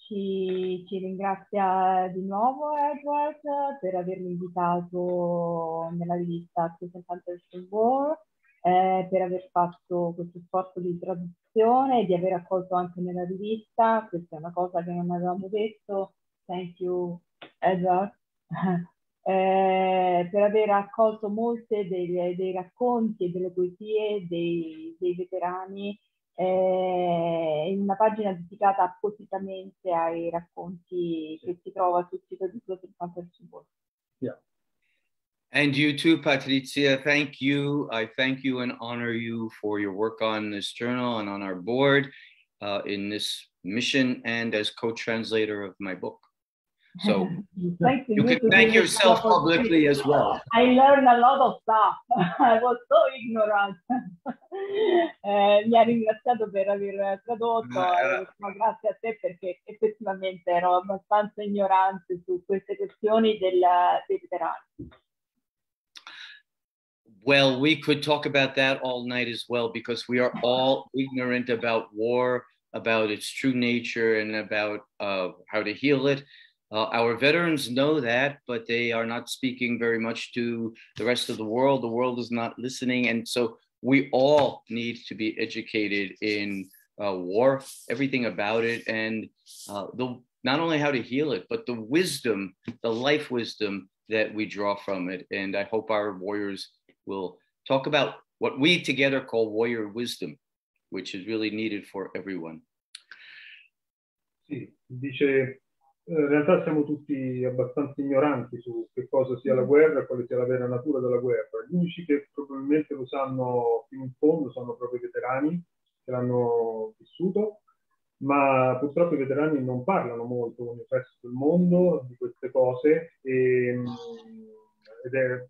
Ci, ci, ringrazia di nuovo Edward per avermi invitato nella rivista Presentantes in War eh, per aver fatto questo sforzo di traduzione e di aver accolto anche nella rivista. Questa è una cosa che non avevamo detto. Thank you, Edward. eh, per aver accolto molte dei, dei, racconti e delle poesie dei, dei veterani eh, in una pagina dedicata appositamente ai racconti che si trova sul sito di Floating Fantasy World.
Yeah.
And you too, Patrizia. Thank you. I thank you and honor you for your work on this journal and on our board uh, in this mission and as co-translator of my book. So
thank
you can thank yourself publicly as well.
I learned a lot of stuff. I was so ignorant. eh, mi ha ringraziato per aver tradotto, uh, ma grazie a te perché effettivamente ero abbastanza ignorante su queste questioni del, dei veterani.
Well, we could talk about that all night as well because we are all ignorant about war, about its true nature, and about uh, how to heal it. Uh, our veterans know that, but they are not speaking very much to the rest of the world. The world is not listening. And so we all need to be educated in uh, war, everything about it, and uh, the, not only how to heal it, but the wisdom, the life wisdom that we draw from it. And I hope our warriors will talk about what we together call warrior wisdom, which is really needed for everyone.
Sì, dice in realtà siamo tutti abbastanza ignoranti su che cosa sia la mm. guerra e quale sia la vera natura della guerra. Gli unici che probabilmente lo sanno fino in fondo sono proprio i veterani che l'hanno vissuto, ma purtroppo i veterani non parlano molto con il resto del mondo di queste cose e, ed è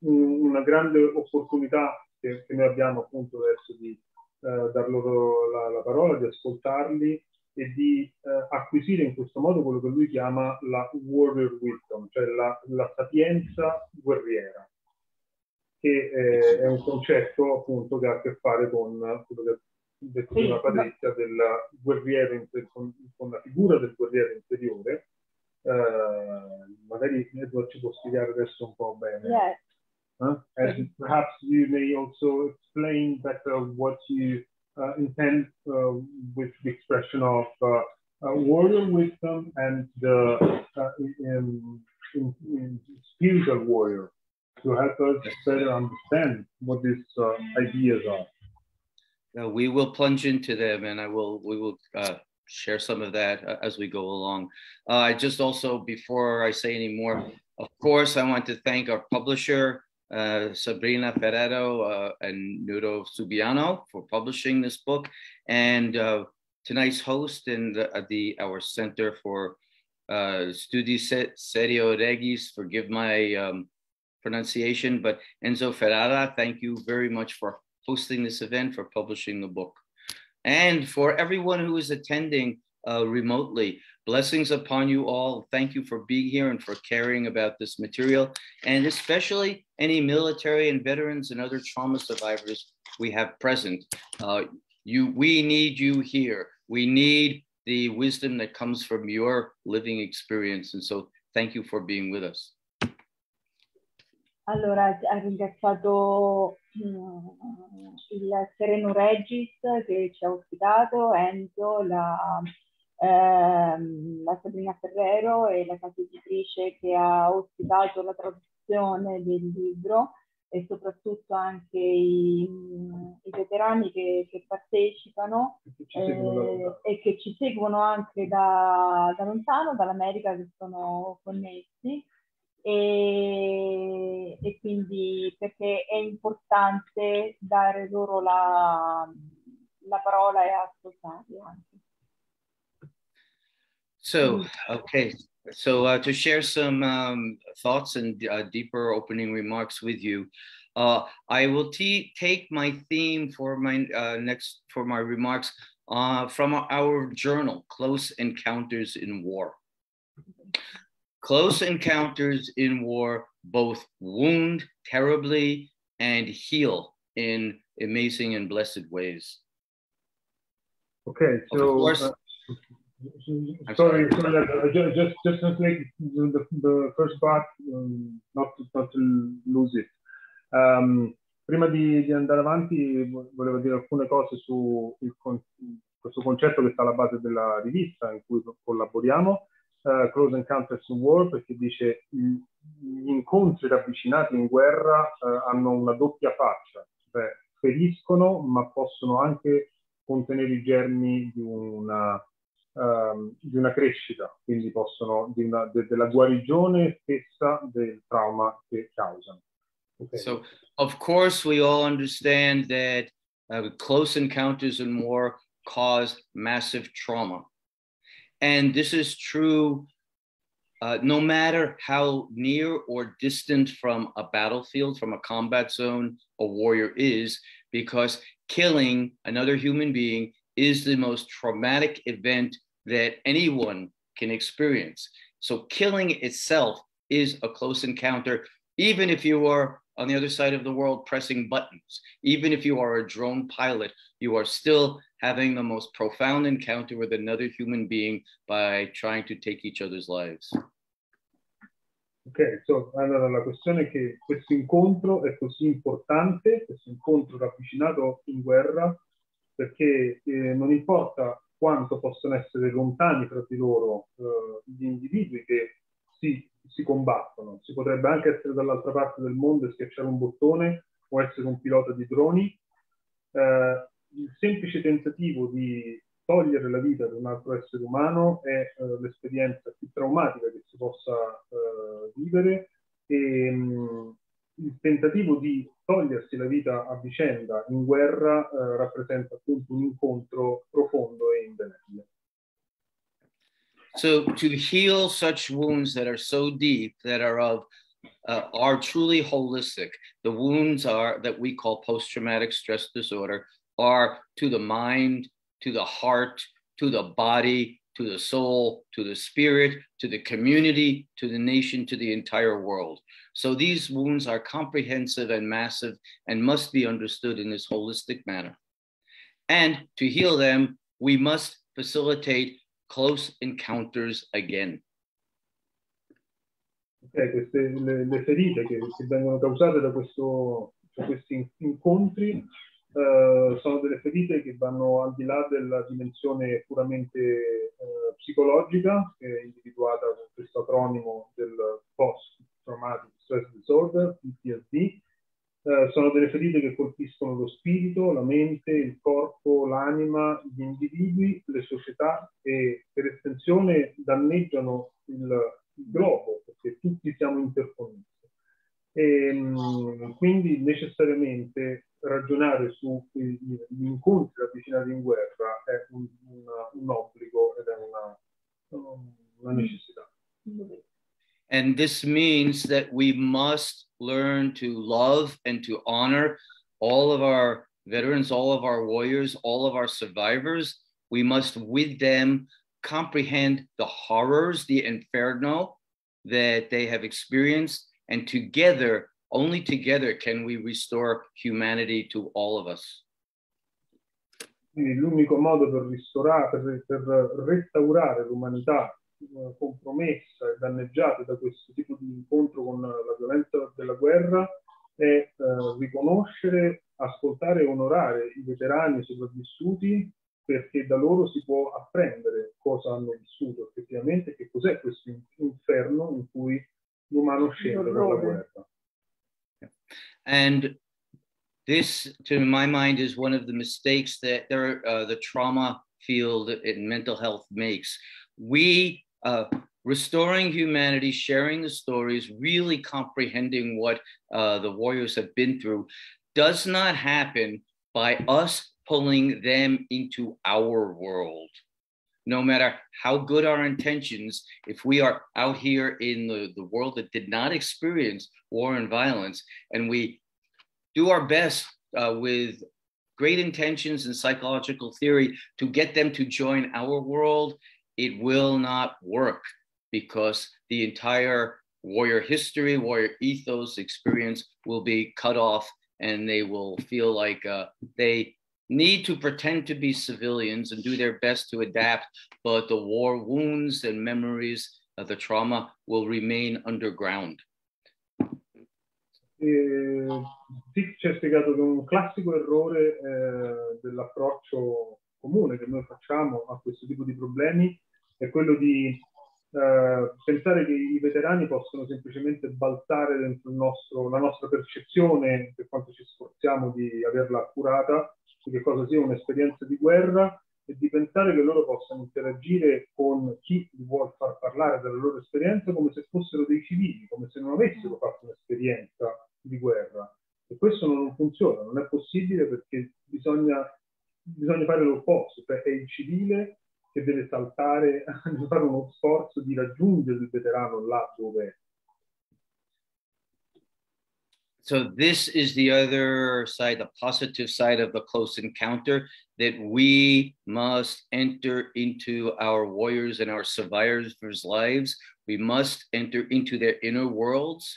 una grande opportunità che, che noi abbiamo appunto adesso di eh, dar loro la, la parola, di ascoltarli e di eh, acquisire in questo modo quello che lui chiama la warrior wisdom, cioè la, la sapienza guerriera, che eh, è un concetto appunto che ha a che fare con quello che detto prima Patrizia del guerriero, con, con, la figura del guerriero interiore. Eh, magari Edward ci può spiegare adesso un po' bene.
Yes.
Huh? And perhaps you may also explain better what you uh, intend uh, with the expression of uh, warrior wisdom and the in, in, in spiritual warrior to help us better understand what these ideas are.
Uh, we will plunge into them and I will, we will uh, share some of that uh, as we go along. I just also, before I say any more, of course, I want to thank our publisher, uh, Sabrina Ferrero uh, and Nudo Subiano for publishing this book, and uh, tonight's host and the, uh, the, our Center for uh, Studi Serio Regis, forgive my um, pronunciation, but Enzo Ferrara, thank you very much for hosting this event, for publishing the book. And for everyone who is attending uh, remotely, Blessings upon you all. Thank you for being here and for caring about this material, and especially any military and veterans and other trauma survivors we have present. Uh, you, we need you here. We need the wisdom that comes from your living experience. And so thank you for being with us.
Allora, ha ringraziato mm, il Sereno Regis che ci ha ospitato, Enzo, la ehm, la Sabrina Ferrero e la casa editrice che ha ospitato la traduzione del libro e soprattutto anche i, i veterani che, che partecipano eh, e che ci seguono anche da, da, lontano, dall'America che sono connessi. E, e, quindi perché è importante dare loro la, la parola e ascoltarli anche.
So, mm. okay. So uh, to share some um, thoughts and uh, deeper opening remarks with you, uh, I will take my theme for my uh, next for my remarks uh, from our journal, Close Encounters in War. Close encounters in war both wound terribly and heal in amazing and blessed ways.
Okay, so of course, uh, sorry, sorry, just just just translate the, the first part, um, not to, not to lose it. Um, prima di, di, andare avanti volevo dire alcune cose su il, questo concetto che sta alla base della rivista in cui collaboriamo, uh, Close Encounters in War, perché dice gli incontri ravvicinati in guerra uh, hanno una doppia faccia, cioè feriscono ma possono anche contenere i germi di una, uh, di una crescita, quindi possono, di una, de, della guarigione stessa del trauma che causano.
Okay. So, of course, we all understand that uh, close encounters in war cause massive trauma. And this is true uh, no matter how near or distant from a battlefield, from a combat zone, a warrior is, because killing another human being is the most traumatic event that anyone can experience. So, killing itself is a close encounter, even if you are on the other side of the world pressing buttons. Even if you are a drone pilot, you are still having the most profound encounter with another human being by trying to take each other's lives.
Ok, so, allora la questione è che questo incontro è così importante, questo incontro ravvicinato in guerra, perché eh, non importa quanto possono essere lontani fra di loro eh, gli individui che si si combattono. Si potrebbe anche essere dall'altra parte del mondo e schiacciare un bottone o essere un pilota di droni. Eh, il semplice tentativo di togliere la vita di un altro essere umano è eh, l'esperienza più traumatica che si possa eh, vivere e mh, mm, il tentativo di togliersi la vita a vicenda in guerra eh, rappresenta appunto un incontro profondo e indelebile.
So to heal such wounds that are so deep, that are of uh, are truly holistic. The wounds are that we call post-traumatic stress disorder are to the mind, to the heart, to the body, to the soul, to the spirit, to the community, to the nation, to the entire world. So these wounds are comprehensive and massive and must be understood in this holistic manner. And to heal them, we must facilitate close encounters again.
Okay, queste, le, le ferite che, che, vengono causate da, questo, da questi incontri uh, sono delle ferite che vanno al di là della dimensione puramente uh, psicologica, che è individuata con questo acronimo del post-traumatic stress disorder, PTSD, eh, sono delle ferite che colpiscono lo spirito, la mente, il corpo, l'anima, gli individui, le società e per estensione danneggiano il, globo, perché tutti siamo interconnessi. E, mh, quindi necessariamente ragionare sugli incontri avvicinati in guerra è un, una, un obbligo ed è una, una mm. necessità.
And this means that we must learn to love and to honor all of our veterans, all of our warriors, all of our survivors. We must, with them, comprehend the horrors, the inferno that they have experienced. And together, only together, can we restore humanity to all of us.
L'unico modo per, ristorare, per, per restaurare l'umanità Eh, compromessa e danneggiate da questo tipo di incontro con la violenza della guerra è eh, riconoscere, ascoltare e onorare i veterani sopravvissuti perché da loro si può apprendere cosa hanno vissuto effettivamente, che cos'è questo inferno in cui l'umano scende dalla guerra.
And this, to my mind, is one of the mistakes that there, uh, the trauma field in mental health makes. We uh, restoring humanity, sharing the stories, really comprehending what uh, the warriors have been through, does not happen by us pulling them into our world. No matter how good our intentions, if we are out here in the, the world that did not experience war and violence, and we do our best uh, with great intentions and psychological theory to get them to join our world, it will not work because the entire warrior history, warrior ethos experience will be cut off and they will feel like uh, they need to pretend to be civilians and do their best to adapt, but the war wounds and memories of the trauma will remain underground.
E, Dick ci ha spiegato che un classico errore eh, dell'approccio comune che noi facciamo a questo tipo di problemi è quello di eh, pensare che i veterani possono semplicemente balzare dentro nostro, la nostra percezione, per quanto ci sforziamo di averla accurata, di che cosa sia un'esperienza di guerra e di pensare che loro possano interagire con chi vuole far parlare della loro esperienza come se fossero dei civili, come se non avessero fatto un'esperienza di guerra. E questo non funziona, non è possibile perché bisogna, bisogna fare l'opposto, cioè è il civile che deve saltare, fare uno sforzo di raggiungere il veterano là dove è.
So this is the other side, the positive side of the close encounter that we must enter into our warriors and our survivors' lives. We must enter into their inner worlds,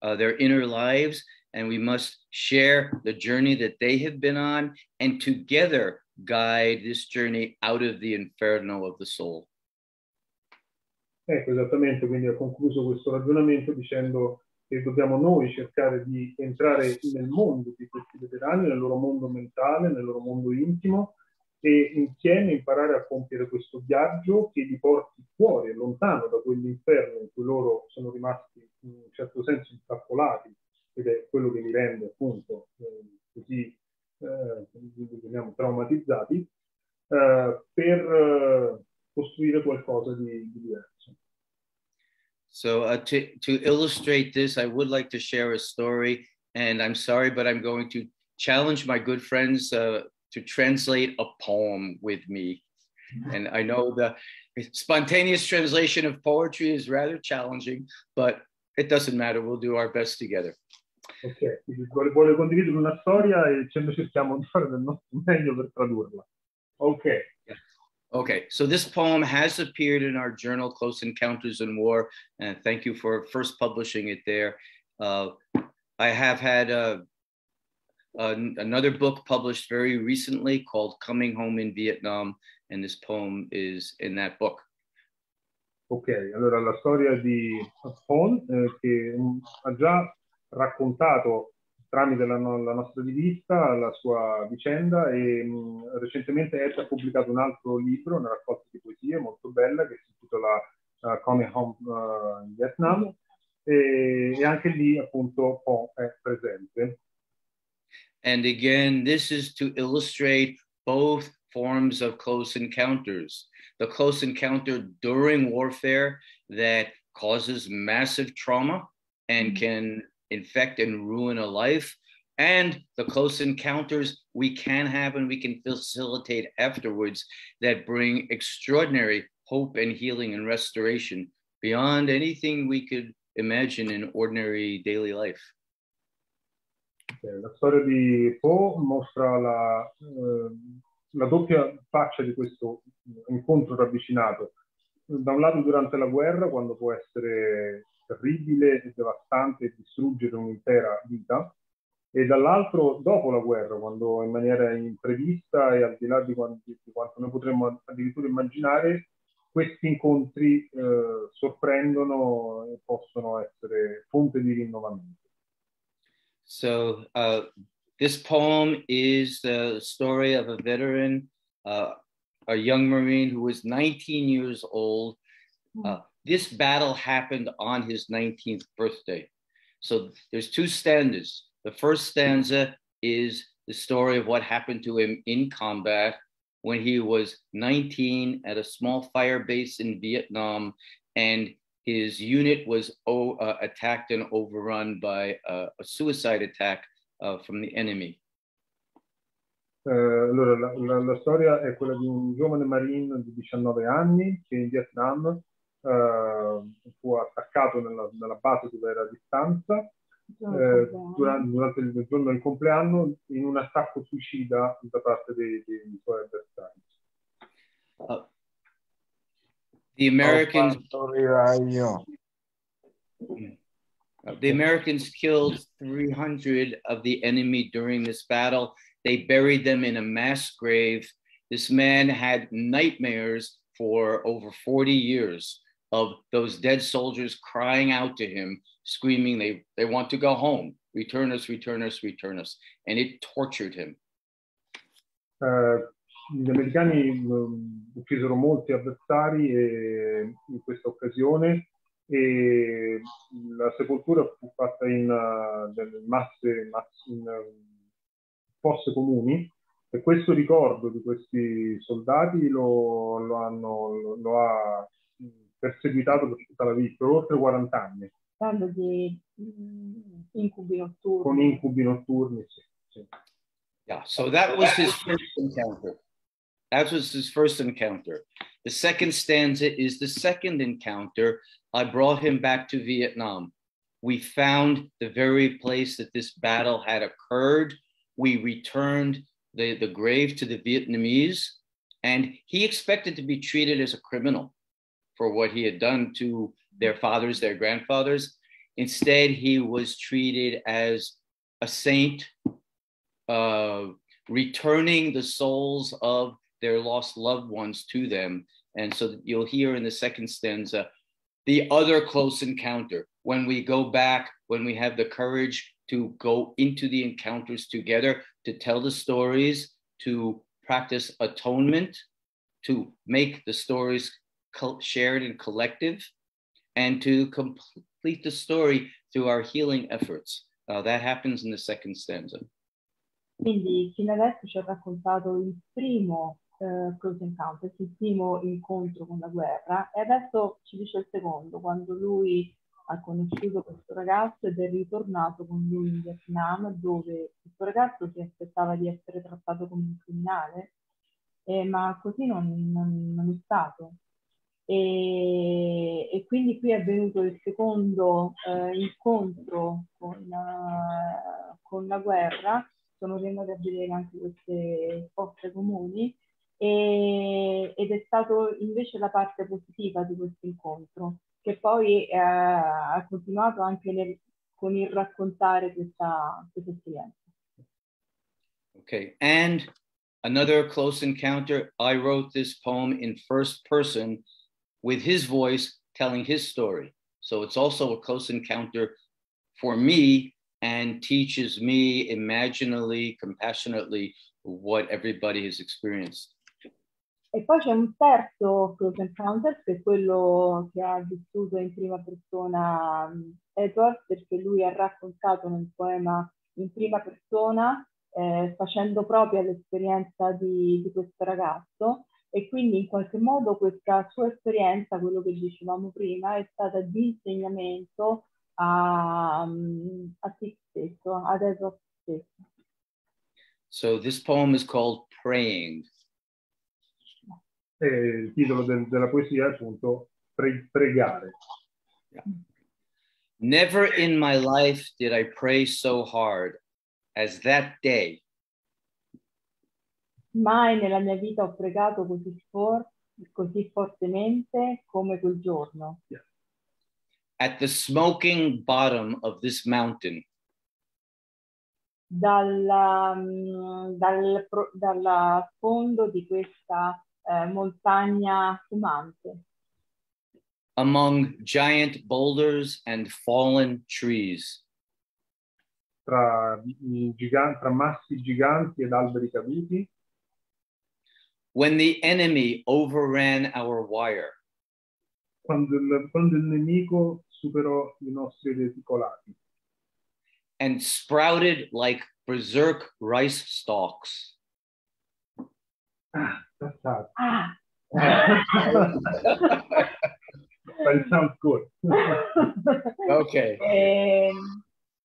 uh, their inner lives, and we must share the journey that they have been on and together guide this journey out of the inferno of the soul.
Ecco, esattamente, quindi ho concluso questo ragionamento dicendo che dobbiamo noi cercare di entrare nel mondo di questi veterani, nel loro mondo mentale, nel loro mondo intimo e insieme imparare a compiere questo viaggio che li porti fuori lontano da quell'inferno in cui loro sono rimasti in un certo senso intrappolati ed è quello che li rende appunto eh, così eh, traumatizzati eh, per eh, costruire qualcosa di, di diverso.
So uh, to, to illustrate this, I would like to share a story. And I'm sorry, but I'm going to challenge my good friends uh, to translate a poem with me. And I know the spontaneous translation of poetry is rather challenging, but it doesn't matter. We'll do our best together.
Ok, vuole, vuole condividere una storia e cerchiamo di fare del nostro meglio per tradurla. Ok.
Okay, so this poem has appeared in our journal, Close Encounters in War, and thank you for first publishing it there. Uh, I have had a, a, another book published very recently called Coming Home in Vietnam, and this poem is in that book.
Ok, allora la storia di Paul eh, che ha già raccontato tramite la, la, nostra rivista la sua vicenda e mh, recentemente Ed ha pubblicato un altro libro, una raccolta di poesie molto bella che si intitola uh, Coming Home uh, in Vietnam e, e, anche lì appunto Po è presente.
And again, this is to illustrate both forms of close encounters. The close encounter during warfare that causes massive trauma and mm-hmm. can infect and ruin a life and the close encounters we can have and we can facilitate afterwards that bring extraordinary hope and healing and restoration beyond anything we could imagine in ordinary daily life.
La storia di Poe mostra la, eh, la doppia faccia di questo incontro ravvicinato. Da un lato durante la guerra, quando può essere terribile e devastante distruggere un'intera vita, e dall'altro dopo la guerra, quando in maniera imprevista e al di là di quanto, di quanto noi potremmo addirittura immaginare, questi incontri eh, sorprendono e possono essere fonte di rinnovamento.
So uh, this poem is the story of a veteran, uh, a young Marine who was 19 years old, uh, This battle happened on his 19th birthday. So there's two stanzas. The first stanza is the story of what happened to him in combat when he was 19 at a small fire base in Vietnam and his unit was uh, attacked and overrun by uh, a suicide attack uh, from the enemy.
Uh, allora, la, la, la, storia è quella di un giovane marine di 19 anni che in Vietnam eh, fu attaccato nella, nella, base dove era a distanza eh, durante, durante, il giorno del compleanno in un attacco suicida da parte dei, dei suoi avversari.
Uh, the Americans
oh,
the Americans killed 300 of the enemy during this battle. They buried them in a mass grave. This man had nightmares for over 40 years of those dead soldiers crying out to him, screaming they, they want to go home. return us, return us, return us. And it tortured him.
Eh, gli americani um, uccisero molti avversari e- in questa occasione e la sepoltura fu fatta in uh, masse, masse- in uh, fosse comuni e questo ricordo di questi soldati lo, lo hanno, lo, lo ha perseguitato per tutta la vita, per oltre 40 anni,
Parlo di mm, incubi notturni.
con incubi notturni. sì, sì.
Yeah. So that was his first encounter. That was his first encounter. The second stanza is the second encounter. I brought him back to Vietnam. We found the very place that this battle had occurred. We returned the, the grave to the Vietnamese, and he expected to be treated as a criminal for what he had done to their fathers, their grandfathers. Instead, he was treated as a saint, uh, returning the souls of their lost loved ones to them. And so you'll hear in the second stanza the other close encounter when we go back, when we have the courage to go into the encounters together, to tell the stories, to practice atonement, to make the stories shared and collective, and to complete the story through our healing efforts. Uh, that happens in the second stanza.
Quindi fino adesso ci ha raccontato il primo eh, close encounter, il primo incontro con la guerra e adesso ci dice il secondo, quando lui ha conosciuto questo ragazzo ed è ritornato con lui in Vietnam dove questo ragazzo si aspettava di essere trattato come un criminale, eh, ma così non, non- non è stato. E, e quindi qui è avvenuto il secondo eh, incontro con, eh, con la guerra, sono riusciti a vedere anche queste fosse comuni e- ed è stato invece la parte positiva di questo incontro, che poi eh, ha continuato anche nel- con il raccontare questa, questa esperienza.
Okay. And another close encounter, I wrote this poem in first person with his voice telling his story. So it's also a close encounter for me and teaches me imaginally, compassionately what everybody has experienced.
E poi c'è un terzo close encounter, che è quello che ha vissuto in prima persona um, Edward, perché lui ha raccontato nel poema in prima persona, eh, facendo propria l'esperienza di, di questo ragazzo, e quindi in qualche modo questa sua esperienza, quello che dicevamo prima, è stata di insegnamento a, um, a se stesso, ad Edward stesso.
So this poem is called Praying.
E il titolo del- della poesia è appunto pre- Pregare.
Never in my life did I pray so hard as that day
Mai nella mia vita ho pregato così, for- così fortemente come quel giorno,
at the smoking bottom of this mountain.
dal, mm, dal, dal fondo di questa eh, montagna fumante,
among giant boulders and fallen trees.
Tra, i gigan- tra massi giganti ed alberi caduti,
When the enemy overran our wire,
quando il, quando il nemico superò i nostri reticolati
and sprouted like berserk rice stalks.
Ah, tassato.
ah,
But it sounds good.
Okay.
Ehm,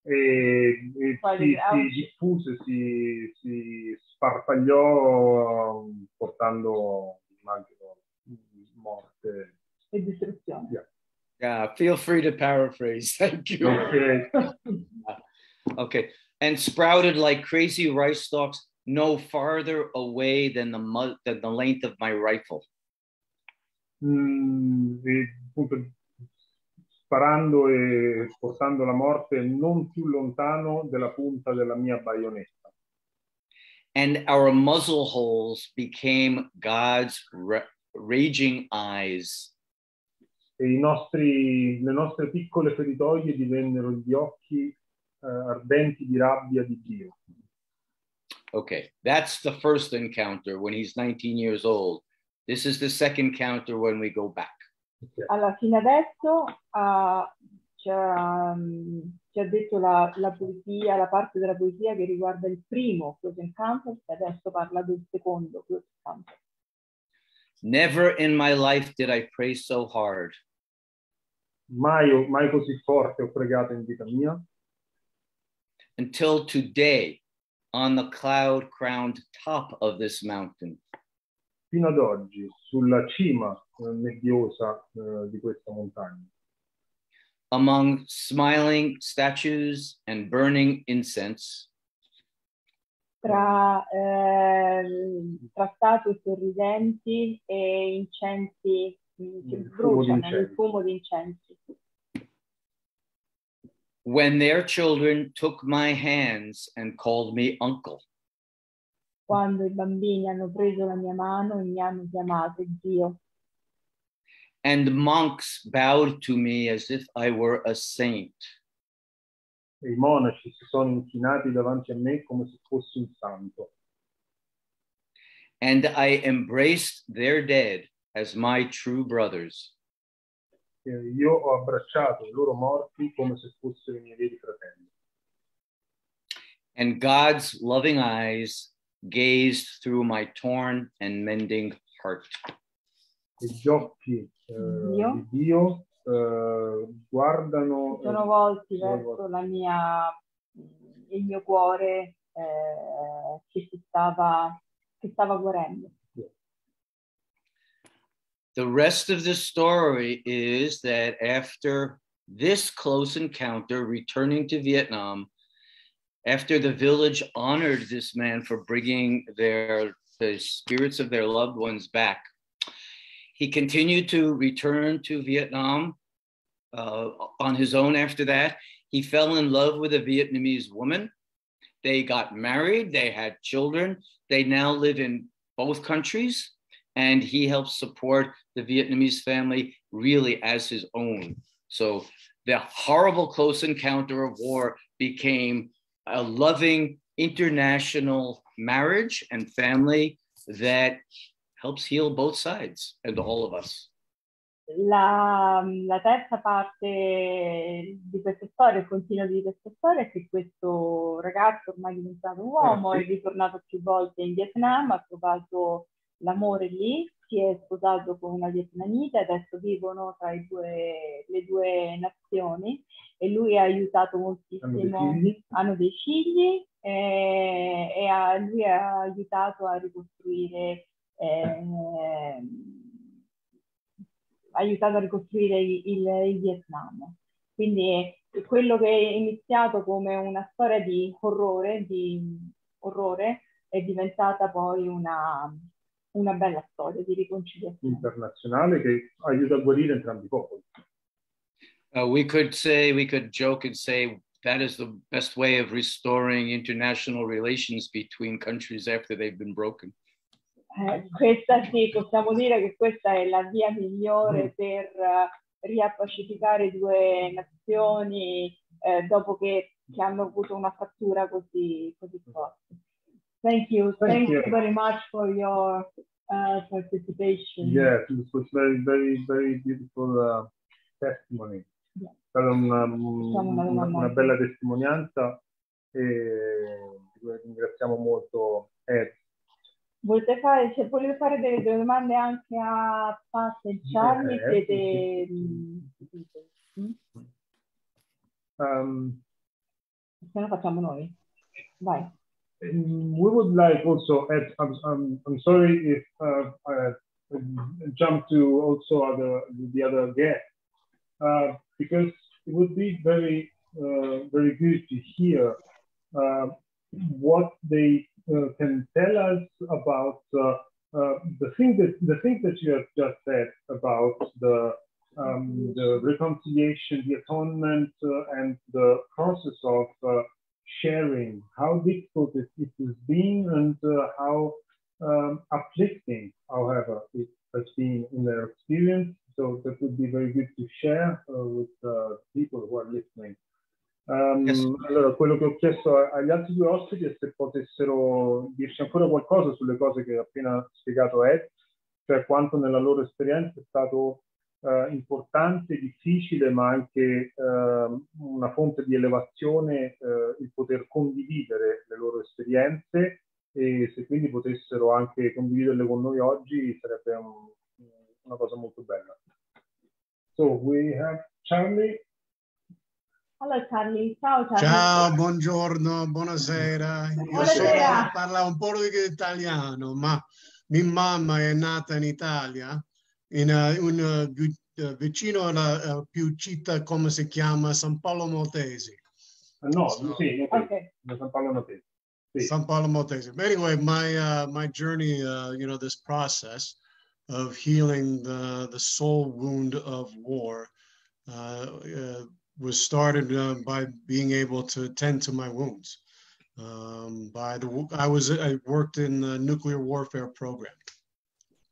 e, e si, si diffuse, si, si sparpagliò um, portando, immagino, morte.
e distruzione.
Yeah, feel free to paraphrase. Thank you.
Perché
Okay. And sprouted like crazy rice stalks no farther away than the mu- than the length of my rifle.
mh, e, appunto, sparando e portando la morte non più lontano della punta della mia baionetta.
And our muzzle holes became God's ra- raging eyes.
E i nostri, le nostre piccole feritoie divennero gli occhi eh, ardenti di rabbia di Dio.
Okay, that's the first encounter when he's 19 years old. This is the second encounter when we go back.
Allora, fino adesso ah, ci, ha, mm, ci ha detto la, la poesia, la parte della poesia che riguarda il primo Close Encounter e adesso parla del secondo Close Encounter.
Never in my life did I pray so hard.
Mai, mai così forte ho pregato in vita mia,
until today on the cloud crowned top of this mountain.
fino ad oggi, sulla cima nebbiosa eh, di questa montagna,
Among smiling statues and burning incense,
Tra, ehm, tra statue sorridenti e incensi mm, che bruciano, il fumo di incensi.
when their children took my hands and called me uncle.
Quando i bambini hanno preso la mia mano e mi hanno chiamato Dio
And monks bowed to me as if I were a saint.
i monaci si sono inchinati davanti a me come se fossi un santo.
And I embraced their dead as my true brothers.
Io ho abbracciato i loro morti come se fossero i miei veri fratelli.
And God's loving eyes gazed through my torn and mending heart.
E gli occhi
Dio.
di Dio eh, guardano
sono volti
sono
verso
volti.
la mia, il mio cuore eh, che si stava, che stava guarendo.
The rest of the story is that after this close encounter, returning to Vietnam, after the village honored this man for bringing their the spirits of their loved ones back, he continued to return to Vietnam uh, on his own. After that, he fell in love with a Vietnamese woman. They got married. They had children. They now live in both countries, and he helps support the Vietnamese family really as his own. So the horrible close encounter of war became a loving international marriage and family that helps heal both sides and all of us.
La, la terza parte di questa storia, il continuo di questa storia, è che questo ragazzo ormai diventato un uomo, è ritornato più volte in Vietnam, ha trovato l'amore lì, si è sposato con una vietnamita, adesso vivono tra i due- le due nazioni e lui ha aiutato
hanno
moltissimo,
dei figli.
hanno dei figli e, e ha- lui ha aiutato a ricostruire eh, aiutato a ricostruire il, il- il Vietnam. Quindi quello che è iniziato come una storia di orrore, di orrore è diventata poi una, una bella storia di riconciliazione.
internazionale che aiuta a guarire entrambi i popoli.
Uh, we could say, we could joke and say that is the best way of restoring international relations between countries after they've been broken.
Eh, questa sì, possiamo dire che questa è la via migliore
Mm.
per eh, riappacificare due nazioni eh, dopo che, che hanno avuto una fattura così, così forte. Thank you.
Thank
Thank you
you.
very much for your uh, participation.
Yes, this was very, very, very beautiful uh, testimony.
Yeah.
È stata una,
una
una- bella testimonianza e ringraziamo molto Ed.
Volete fare, se volete fare delle, domande anche a Pat e Charlie, siete...
sì, Um,
Se no facciamo noi. Vai.
We would like also, Ed, I'm, I'm, I'm sorry if uh, I jump to also other the other guests, uh, because it would be very uh, very good to hear uh, what they can tell us about uh, uh, the thing that the thing that you have just said about the um, the reconciliation, the atonement, uh, and the process of uh, sharing, how difficult it, it has been, and uh, how um, uplifting, however, it has been in their experience. So that would be very good to share uh, with uh, people who are listening. Um,
Yes.
Allora, quello che ho chiesto agli altri due ospiti è se potessero dirci ancora qualcosa sulle cose che ha appena spiegato Ed, cioè quanto nella loro esperienza è stato eh, importante, difficile, ma anche eh, una fonte di elevazione eh, il poter condividere le loro esperienze e se quindi potessero anche condividerle con noi oggi sarebbe un- una cosa molto bella. So, we have Charlie.
Allora Charlie, ciao Charlie.
Ciao, buongiorno, buonasera. Io
Buonasera.
so parla un po' di italiano, ma mia mamma è nata in Italia, in eh, un, eh, eh, vicino alla eh, più città, come si chiama, San Paolo Maltese.
Ah, No,
So-
sì, no,
Ok.
da San Paolo Notese. Sì.
San Paolo Maltese. But anyway, my uh, my journey, uh, you know, this process of healing the the soul wound of war uh, uh, was started uh, by being able to tend to my wounds. Um, by the I was I worked in the nuclear warfare program.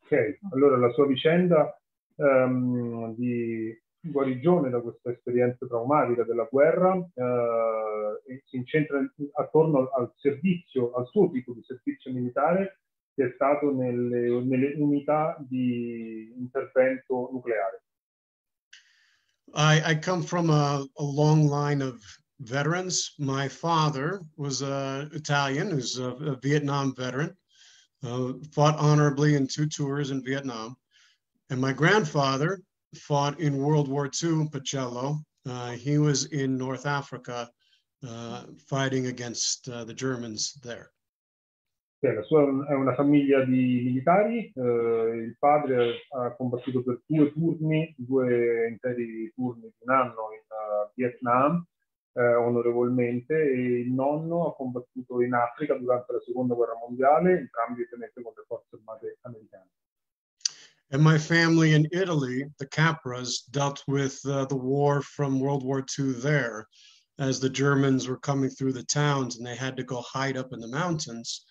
Ok, allora la sua vicenda ehm, di guarigione da questa esperienza traumatica della guerra eh, si incentra attorno al servizio, al suo tipo di servizio militare che è stato nelle, nelle unità di intervento nucleare.
I, I come from a, a long line of veterans. My father was uh, Italian, who's a, a Vietnam veteran, uh, fought honorably in two tours in Vietnam. And my grandfather fought in World War II, Pacello. Uh, he was in North Africa uh, fighting against uh, the Germans there.
Sua è una famiglia di militari, eh, il padre ha combattuto per due turni, due interi turni di un anno in eh, Vietnam, eh, onorevolmente, e il nonno ha combattuto in Africa durante la seconda guerra mondiale, entrambi ovviamente con le forze armate americane.
And my family in Italy, the Capras, dealt with uh, the war from World War II there as the Germans were coming through the towns and they had to go hide up in the mountains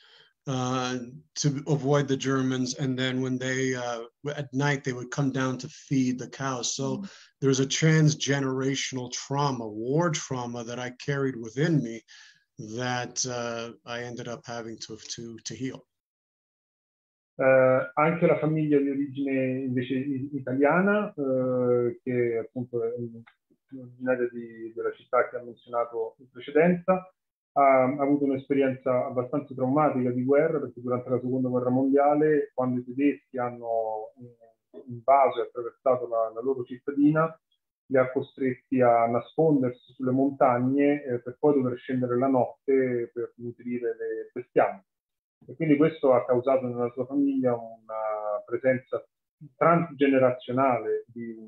uh, to avoid the Germans. And then when they, uh, at night, they would come down to feed the cows. So there's a transgenerational trauma, war trauma that I carried within me that uh, I ended up having to, to, to heal.
Eh, anche la famiglia di origine invece italiana, eh, che appunto è originaria di- della città che ha menzionato in precedenza, ha, ha avuto un'esperienza abbastanza traumatica di guerra perché durante la seconda guerra mondiale, quando i tedeschi hanno eh, invaso e attraversato la, la loro cittadina, li ha costretti a nascondersi sulle montagne eh, per poi dover scendere la notte per nutrire le bestiame. E quindi questo ha causato nella sua famiglia una presenza transgenerazionale di un,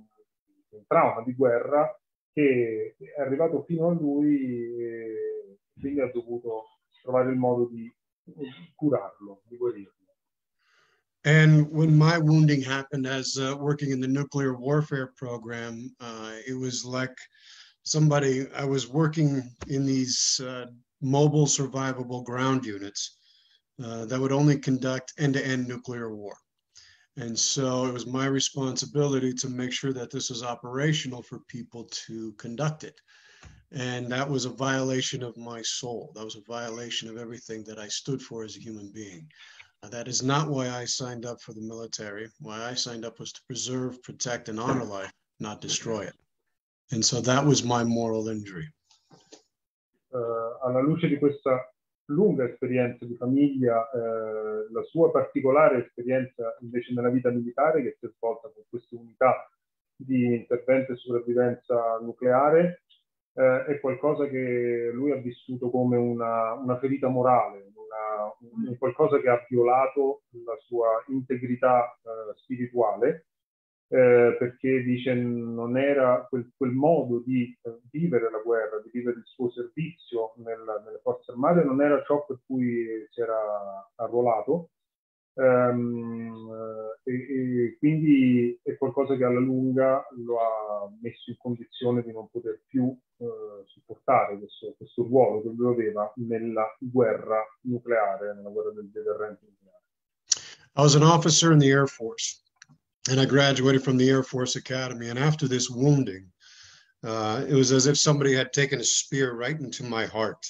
di un trauma di guerra che è arrivato fino a lui e quindi ha dovuto trovare il modo di curarlo, di guarirlo.
And when my wounding happened as uh, working in the nuclear warfare program, uh, it was like somebody, I was working in these uh, mobile survivable ground units uh, that would only conduct end to end nuclear war. And so it was my responsibility to make sure that this was operational for people to conduct it. And that was a violation of my soul. That was a violation of everything that I stood for as a human being. Uh, That is not why I signed up for the military. Why I signed up was to preserve, protect, and honor life, not destroy it. And so that was my moral injury.
eh, alla luce di questa lunga esperienza di famiglia, eh, la sua particolare esperienza invece nella vita militare che si è svolta con queste unità di intervento e sopravvivenza nucleare, eh, è qualcosa che lui ha vissuto come una, una ferita morale, una- un qualcosa che ha violato la sua integrità eh, spirituale eh, perché dice non era quel, quel modo di eh, vivere la guerra, di vivere il suo servizio nel- nelle forze armate, non era ciò per cui si era arruolato. Eh, e, e quindi è qualcosa che alla lunga lo ha messo in condizione di non poter più eh, supportare questo, questo ruolo che lui aveva nella guerra nucleare, nella guerra del deterrente nucleare.
I was an officer in the Air Force, and I graduated from the Air Force Academy. And after this wounding, uh, it was as if somebody had taken a spear right into my heart.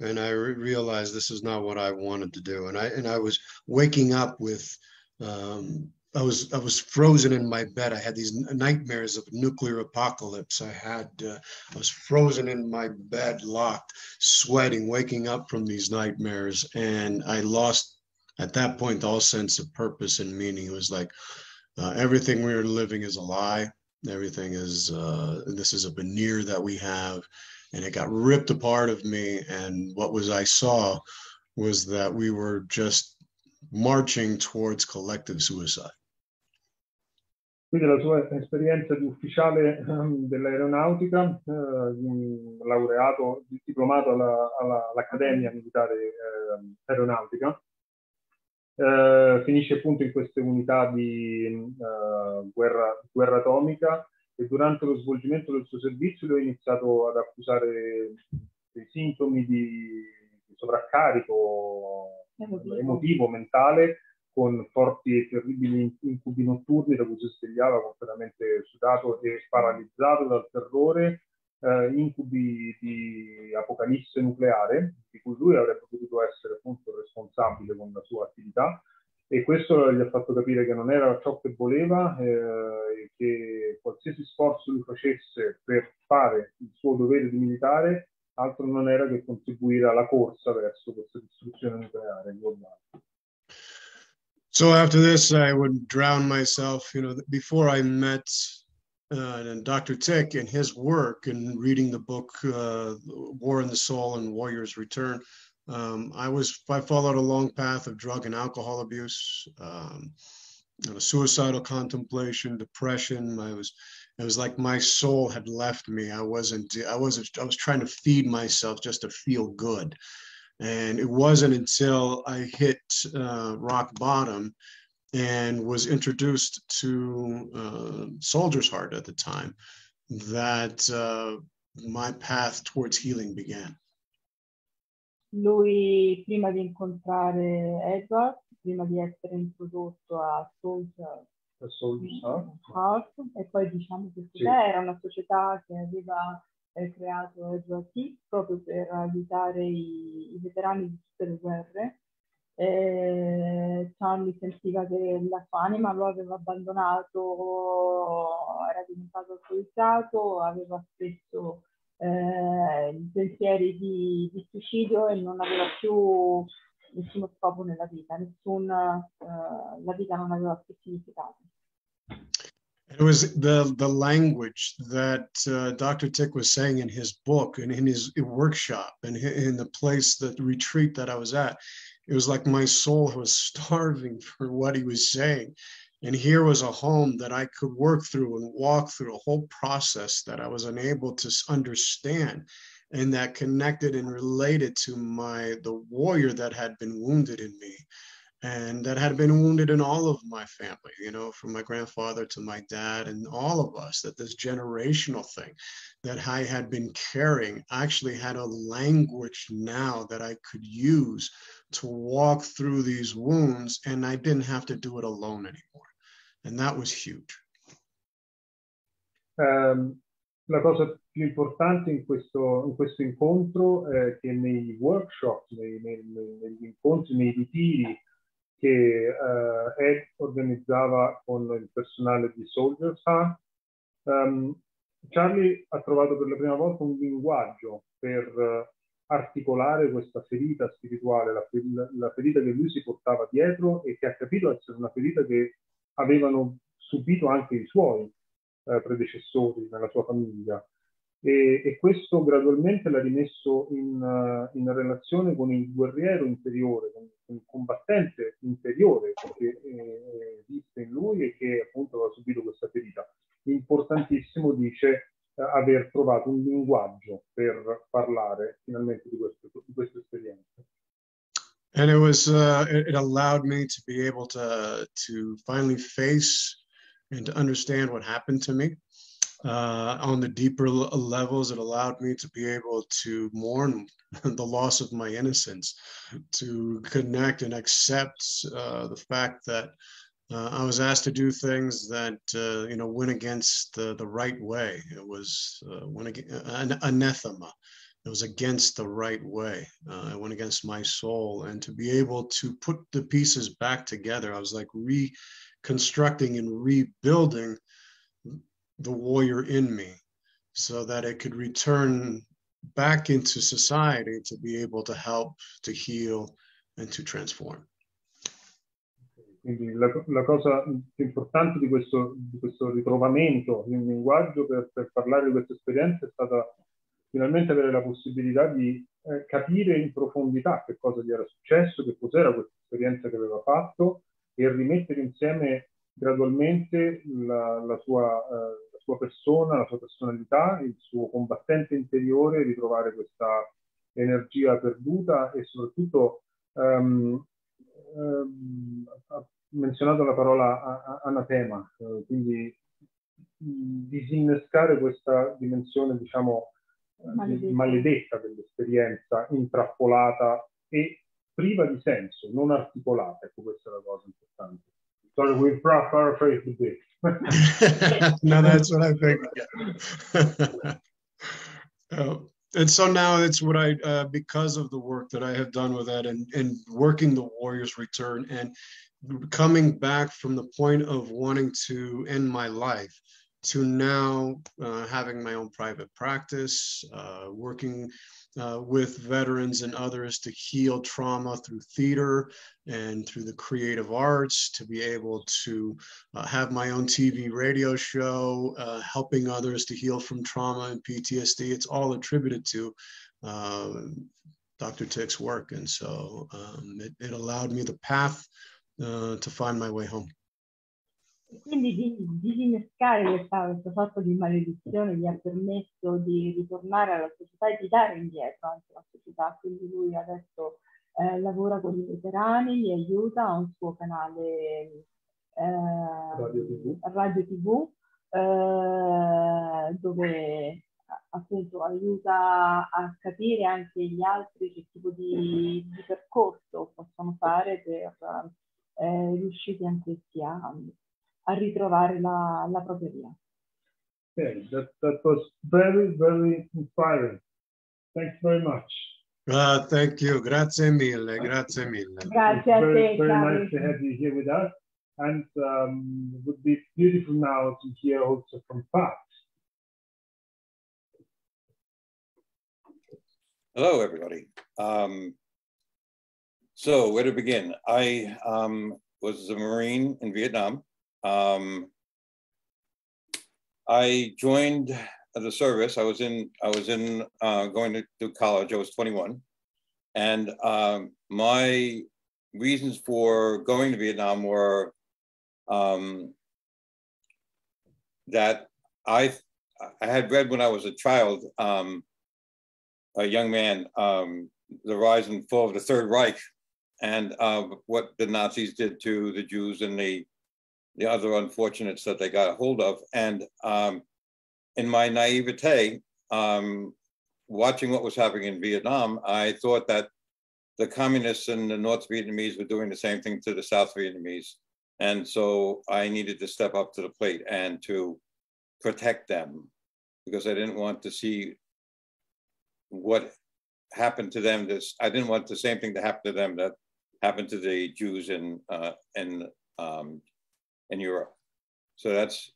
And I re- realized this is not what I wanted to do. And I, and I was waking up with, um, I was I was frozen in my bed. I had these nightmares of nuclear apocalypse. I had uh, I was frozen in my bed, locked, sweating, waking up from these nightmares, and I lost at that point all sense of purpose and meaning. It was like uh, everything we are living is a lie. Everything is uh, this is a veneer that we have, and it got ripped apart of me. And what was I saw was that we were just marching towards collective suicide.
Quindi la sua esperienza di ufficiale um, dell'aeronautica, uh, laureato, diplomato alla, alla, all'Accademia Militare uh, Aeronautica, uh, finisce appunto in queste unità di guerra, guerra, atomica e durante lo svolgimento del suo servizio lui ha iniziato ad accusare dei sintomi di, di sovraccarico emotivo. emotivo, mentale, con forti e terribili incubi notturni da cui si svegliava completamente sudato e paralizzato dal terrore, eh, incubi di apocalisse nucleare, di cui lui avrebbe potuto essere appunto responsabile con la sua attività, e questo gli ha fatto capire che non era ciò che voleva eh, che qualsiasi sforzo lui facesse per fare il suo dovere di militare altro non era che contribuire alla corsa verso questa distruzione nucleare globale.
So after this, I would drown myself. You know, before I met uh, Dr. Tick and his work and reading the book uh, War in the Soul and Warrior's Return, um, I was I followed a long path of drug and alcohol abuse, um, you know, suicidal contemplation, depression. I was it was like my soul had left me. I wasn't I wasn't I was trying to feed myself just to feel good. And it wasn't until I hit uh, rock bottom and was introduced to uh, Soldier's Heart at the time that uh, my path towards healing began.
Lui, prima di incontrare Edward, prima di essere introdotto a Soldier,
Soldier's Heart.
Heart, e poi diciamo che sì. era una società che aveva eh, creato Edward T proprio per aiutare i, i, veterani di tutte le guerre. Eh, Charlie sentiva che la sua anima lo aveva abbandonato, era diventato alcolizzato, aveva spesso eh, pensieri di, di, suicidio e non aveva più nessuno scopo nella vita, nessun, eh, la vita non aveva più significato.
It was the the language that uh, Dr. Tick was saying in his book and in his workshop and in the place, the retreat that I was at. It was like my soul was starving for what he was saying. And here was a home that I could work through and walk through a whole process that I was unable to understand and that connected and related to my the warrior that had been wounded in me and that had been wounded in all of my family, you know, from my grandfather to my dad and all of us, that this generational thing that I had been carrying actually had a language now that I could use to walk through these wounds, and I didn't have to do it alone anymore. And that was huge.
Um, la cosa più importante in questo, in questo incontro è che nei workshop, nei, nei, negli incontri, nei ritiri, che uh, Ed organizzava con il personale di Soldiers Hunt. Um, Charlie ha trovato per la prima volta un linguaggio per uh, articolare questa ferita spirituale, la, la, ferita che lui si portava dietro e che ha capito essere una ferita che avevano subito anche i suoi uh, predecessori nella sua famiglia. E, e, questo gradualmente l'ha rimesso in, uh, in, relazione con il guerriero interiore, con, il combattente interiore che eh, esiste in lui e che appunto ha subito questa ferita. Importantissimo, dice, uh, aver trovato un linguaggio per parlare finalmente di, questo, di questa esperienza.
And it was, uh, it, it allowed me to be able to, to finally face and to understand what happened to me. uh, on the deeper levels, it allowed me to be able to mourn the loss of my innocence, to connect and accept uh, the fact that uh, I was asked to do things that uh, you know went against the, the right way. It was uh, went against, an anathema. It was against the right way. Uh, it went against my soul, and to be able to put the pieces back together, I was like reconstructing and rebuilding the warrior in me, so that it could return back into society to be able to help, to heal, and to transform.
Quindi la, la, cosa più importante di questo, di questo ritrovamento di un linguaggio per, per, parlare di questa esperienza è stata finalmente avere la possibilità di eh, capire in profondità che cosa gli era successo, che cos'era questa esperienza che aveva fatto e rimettere insieme gradualmente la, la, sua, eh, la sua persona, la sua personalità, il suo combattente interiore, ritrovare questa energia perduta e soprattutto um, um, menzionato la parola anatema, eh, quindi disinnescare questa dimensione, diciamo, maledetta, maledetta dell'esperienza, intrappolata e priva di senso, non articolata. Ecco, questa è la cosa importante. Sorry, we paraphrased a bit.
no, that's what I think. oh. and so now it's what I, uh, because of the work that I have done with that and, and working the Warriors Return and coming back from the point of wanting to end my life to now uh, having my own private practice, uh, working uh, with veterans and others to heal trauma through theater and through the creative arts, to be able to uh, have my own TV radio show, uh, helping others to heal from trauma and PTSD. It's all attributed to um, Dr. Tick's work. And so um, it, it allowed me the path uh, to find my way home.
Quindi di, disinnescare questa, questo fatto di maledizione gli ha permesso di ritornare alla società e di dare indietro anche alla società. Quindi lui adesso eh, lavora con i veterani, li aiuta, ha un suo canale eh, radio TV, radio TV eh, dove appunto aiuta a capire anche gli altri che tipo di, di percorso possono fare per eh, riusciti anch'essi a, a ritrovare la, la propria via.
Okay, that, that was very, very inspiring. Thanks very much.
Uh, thank you. Grazie mille. Grazie mille.
Grazie a
very,
te.
Very nice to have you here with us. And um, it would be beautiful now to hear also from Pat.
Hello, everybody. Um, so where to begin? I um, was a Marine in Vietnam. Um, I joined the service. I was in, I was in uh, going to, college. I was 21. And um, my reasons for going to Vietnam were um, that I, I had read when I was a child, um, a young man, um, the rise and fall of the Third Reich and uh, what the Nazis did to the Jews and the the other unfortunates that they got a hold of. And um, in my naivete, um, watching what was happening in Vietnam, I thought that the communists and the North Vietnamese were doing the same thing to the South Vietnamese. And so I needed to step up to the plate and to protect them because I didn't want to see what happened to them. This I didn't want the same thing to happen to them that happened to the Jews in uh, in um, in Europe. So that's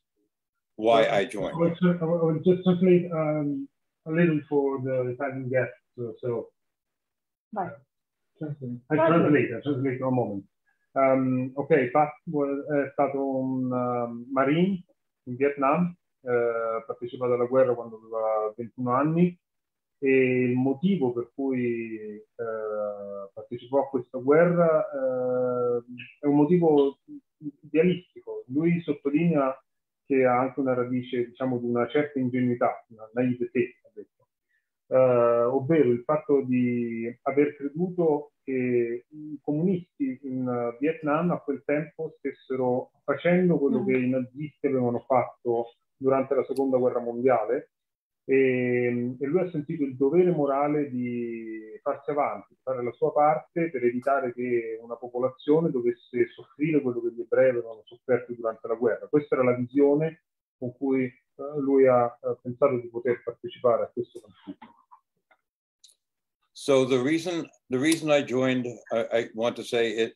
why I joined.
I will, just translate um, a little for the Italian guests. So, so
Vai.
I translate, I translate for a moment. Um, ok, Pat è stato un um, marine in Vietnam, eh, partecipato alla guerra quando aveva 21 anni e il motivo per cui eh, partecipò a questa guerra eh, è un motivo idealistico. Lui sottolinea che ha anche una radice, diciamo, di una certa ingenuità, una naivete, ha detto. Eh, ovvero il fatto di aver creduto che i comunisti in Vietnam a quel tempo stessero facendo quello mm. che i nazisti avevano fatto durante la seconda guerra mondiale e, e, lui ha sentito il dovere morale di farsi avanti, fare la sua parte per evitare che una popolazione dovesse soffrire quello che gli ebrei avevano sofferto durante la guerra. Questa era la visione con cui uh, lui ha uh, pensato di poter partecipare a questo conflitto.
So the reason the reason I joined, I, I want to say it,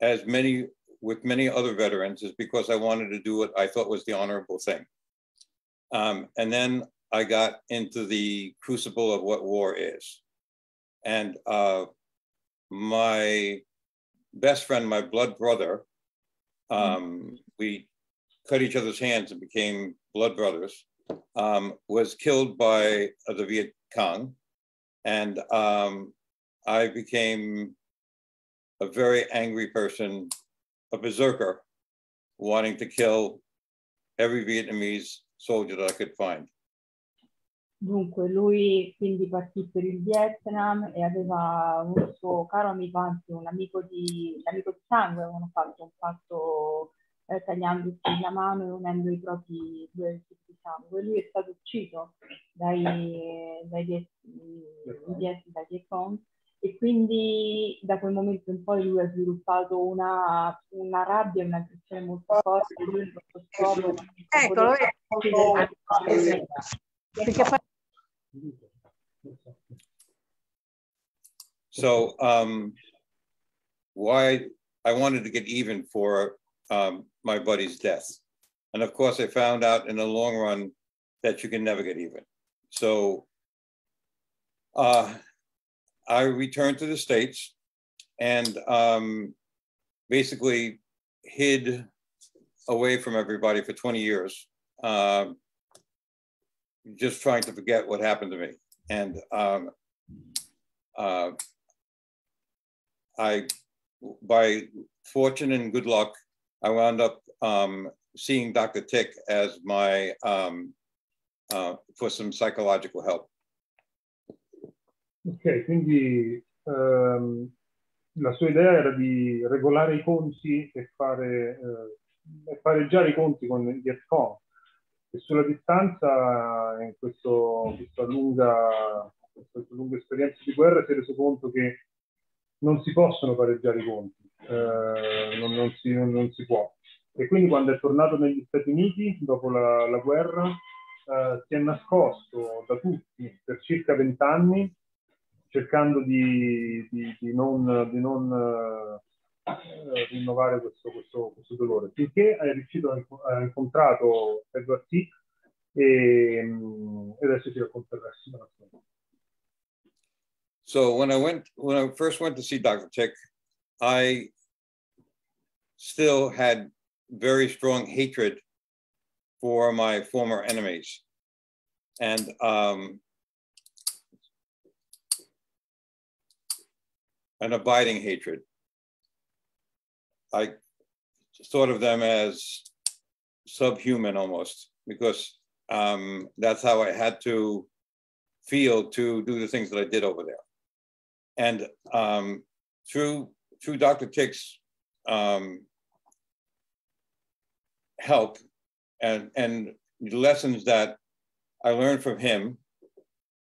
as many with many other veterans, is because I wanted to do what I thought was the honorable thing. Um, and then I got into the crucible of what war is. And uh, my best friend, my blood brother, um, we cut each other's hands and became blood brothers, um, was killed by uh, the Viet Cong. And um, I became a very angry person, a berserker, wanting to kill every Vietnamese soldier that I could find.
Dunque, lui quindi partì per il Vietnam e aveva un suo caro amico, anzi un amico di, amico di sangue, avevano fatto un fatto eh, tagliandosi la mano e unendo i propri due di sangue. Lui è stato ucciso dai, dai, dai, dai, dai Vietcong e quindi da quel momento in poi lui ha sviluppato una, una rabbia e una un'aggressione molto forte. Lui in questo scopo... Eccolo,
perché fa So um, why I wanted to get even for um, my buddy's death. And of course, I found out in the long run that you can never get even. So uh, I returned to the States and um, basically hid away from everybody for 20 years. Uh, just trying to forget what happened to me. And um, uh, I, by fortune and good luck, I wound up um, seeing Dr. Tick as my, um, uh, for some psychological help.
Ok, quindi um, la sua idea era di regolare i conti e fare, uh, e pareggiare i conti con il Vietcong E sulla distanza, in questo, questa, lunga, questa lunga esperienza di guerra, si è reso conto che non si possono pareggiare i conti, eh, non, non, si, non, non, si, può. E quindi quando è tornato negli Stati Uniti, dopo la, la guerra, eh, si è nascosto da tutti per circa vent'anni, cercando di, di, di, non, di non eh, rinnovare questo, questo, questo, dolore, finché è riuscito Edward Tick e, mm, e adesso ti storia.
So when I went, when I first went to see Dr. Tick, I still had very strong hatred for my former enemies. And um, an abiding hatred. I thought of them as subhuman almost because um, that's how I had to feel to do the things that I did over there. And um, through through Dr. Tick's um, help and and lessons that I learned from him,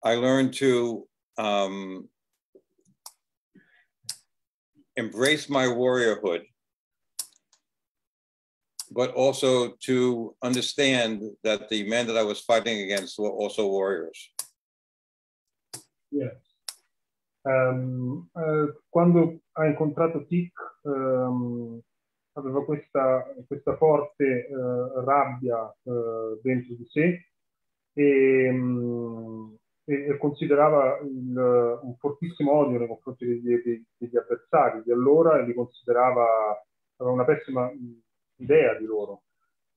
I learned to um, embrace my warriorhood but also to understand that the men that I was fighting against were also warriors.
Yes. Um, uh, quando ha incontrato Tick um, aveva questa, questa forte uh, rabbia uh, dentro di sé e, um, e considerava il, un fortissimo odio nei confronti degli, degli, degli avversari di allora e li considerava aveva una pessima idea di loro.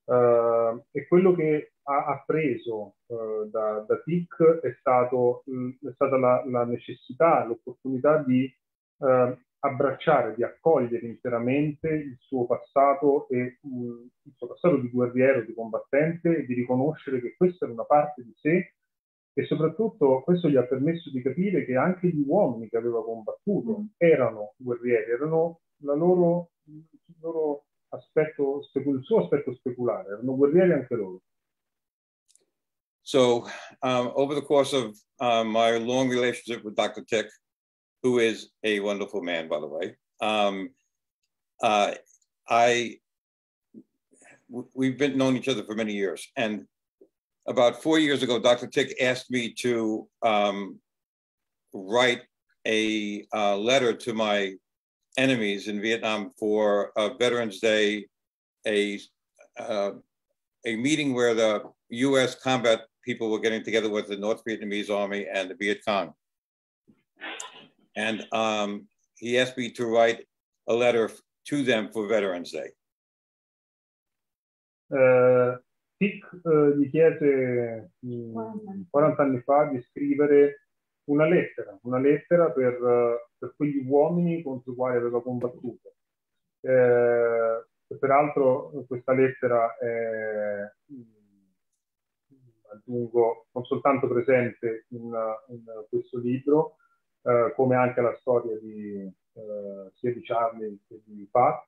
Uh, e quello che ha appreso uh, da, da TIC è, stato, mh, è stata la, la, necessità, l'opportunità di uh, abbracciare, di accogliere interamente il suo passato e mh, il suo passato di guerriero, di combattente e di riconoscere che questa era una parte di sé e soprattutto questo gli ha permesso di capire che anche gli uomini che aveva combattuto mm. erano guerrieri, erano la loro, il loro aspetto, il suo aspetto speculare, erano guerrieri anche loro.
So um, over the course of um, my long relationship with Dr. Tick, who is a wonderful man, by the way, um, uh, I we've been known each other for many years, and about four years ago, Dr. Tick asked me to um, write a uh, letter to my enemies in Vietnam for uh, Veterans Day, a uh, a meeting where the U.S. combat people were getting together with the North Vietnamese Army and the Viet Cong. And um, he asked me to write a letter to them for Veterans Day.
Uh, Pick uh, gli chiese mh, 40 anni fa di scrivere una lettera, una lettera per, per quegli uomini contro i quali aveva combattuto. Eh, peraltro questa lettera è, aggiungo, non soltanto presente in, in questo libro, eh, come anche la storia di, eh, sia di Charlie che di Pat,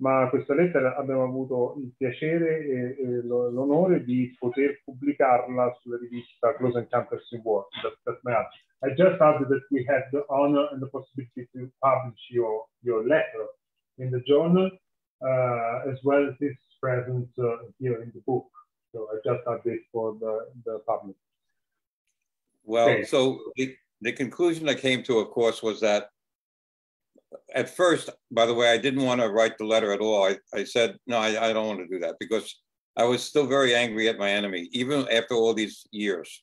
ma questa lettera abbiamo avuto il piacere e, e l'onore di poter pubblicarla sulla rivista Close Encounters in War. That, that's my I just added that we had the honor and the possibility to publish your, your letter in the journal, uh, as well as this present uh, here in the book. So I just add this for the, the public.
Well, okay. so the, the conclusion I came to, of course, was that at first, by the way, I didn't want to write the letter at all. I, I said, no, I, I don't want to do that because I was still very angry at my enemy, even after all these years.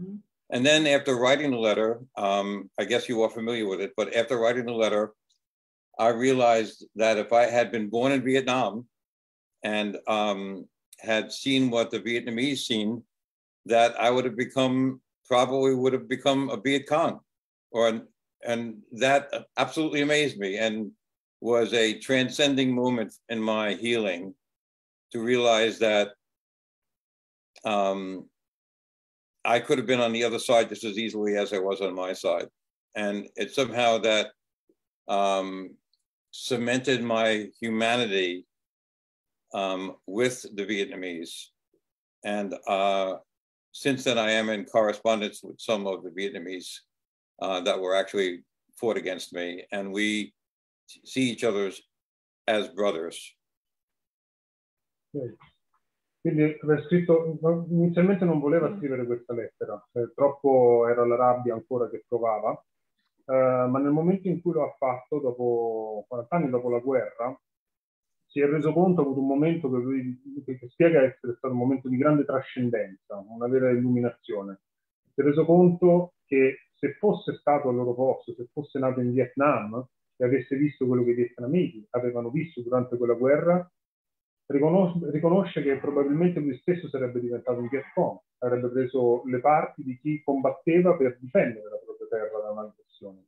Mm-hmm. And then after writing the letter, um, I guess you are familiar with it, but after writing the letter, I realized that if I had been born in Vietnam and um, had seen what the Vietnamese seen, that I would have become probably would have become a Viet Cong. Or and that absolutely amazed me and was a transcending moment in my healing to realize that um, I could have been on the other side just as easily as I was on my side. And it somehow that um, cemented my humanity um, with the Vietnamese. And uh, since then, I am in correspondence with some of the Vietnamese uh, that were actually fought against me, and we see each other as brothers.
Quindi scritto, inizialmente non voleva mm. scrivere questa lettera, eh, troppo era la rabbia ancora che provava, eh, ma nel momento in cui lo ha fatto, dopo 40 anni dopo la guerra, si è reso conto, ha avuto un momento che, lui, che spiega essere stato un momento di grande trascendenza, una vera illuminazione. Si è reso conto che se fosse stato al loro posto, se fosse nato in Vietnam e avesse visto quello che i vietnamiti avevano visto durante quella guerra, riconosce, riconosce che probabilmente lui stesso sarebbe diventato un Viet Cong, avrebbe preso le parti di chi combatteva per difendere la propria terra da un'aggressione.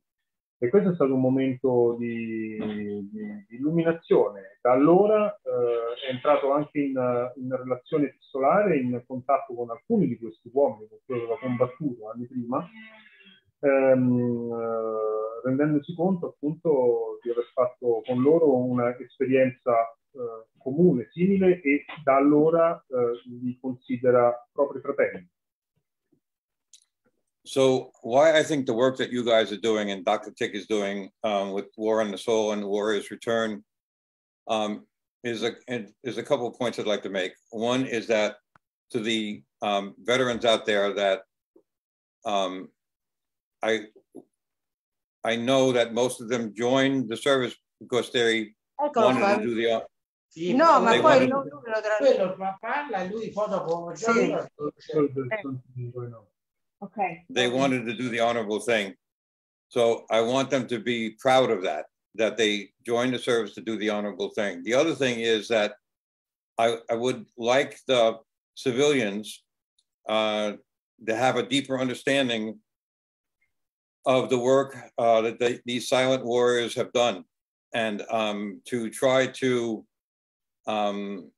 E questo è stato un momento di, di, di illuminazione. Da allora eh, è entrato anche in, in relazione epistolare, in contatto con alcuni di questi uomini con cui aveva combattuto anni prima, ehm, eh, rendendosi conto appunto di aver fatto con loro un'esperienza eh, comune, simile e da allora eh, li considera propri fratelli.
So why I think the work that you guys are doing and Dr. Tick is doing um, with War on the Soul and the Warrior's Return um, is a is a couple of points I'd like to make. One is that to the um, veterans out there that um, I I know that most of them joined the service because they wanted to do the.
Sì, no, ma poi il numero tra... quello parla e lui poi dopo sì.
okay. They wanted to do the honorable thing. So I want them to be proud of that, that they joined the service to do the honorable thing. The other thing is that I, I would like the civilians uh, to have a deeper understanding of the work uh, that they, these silent warriors have done and um, to try to um,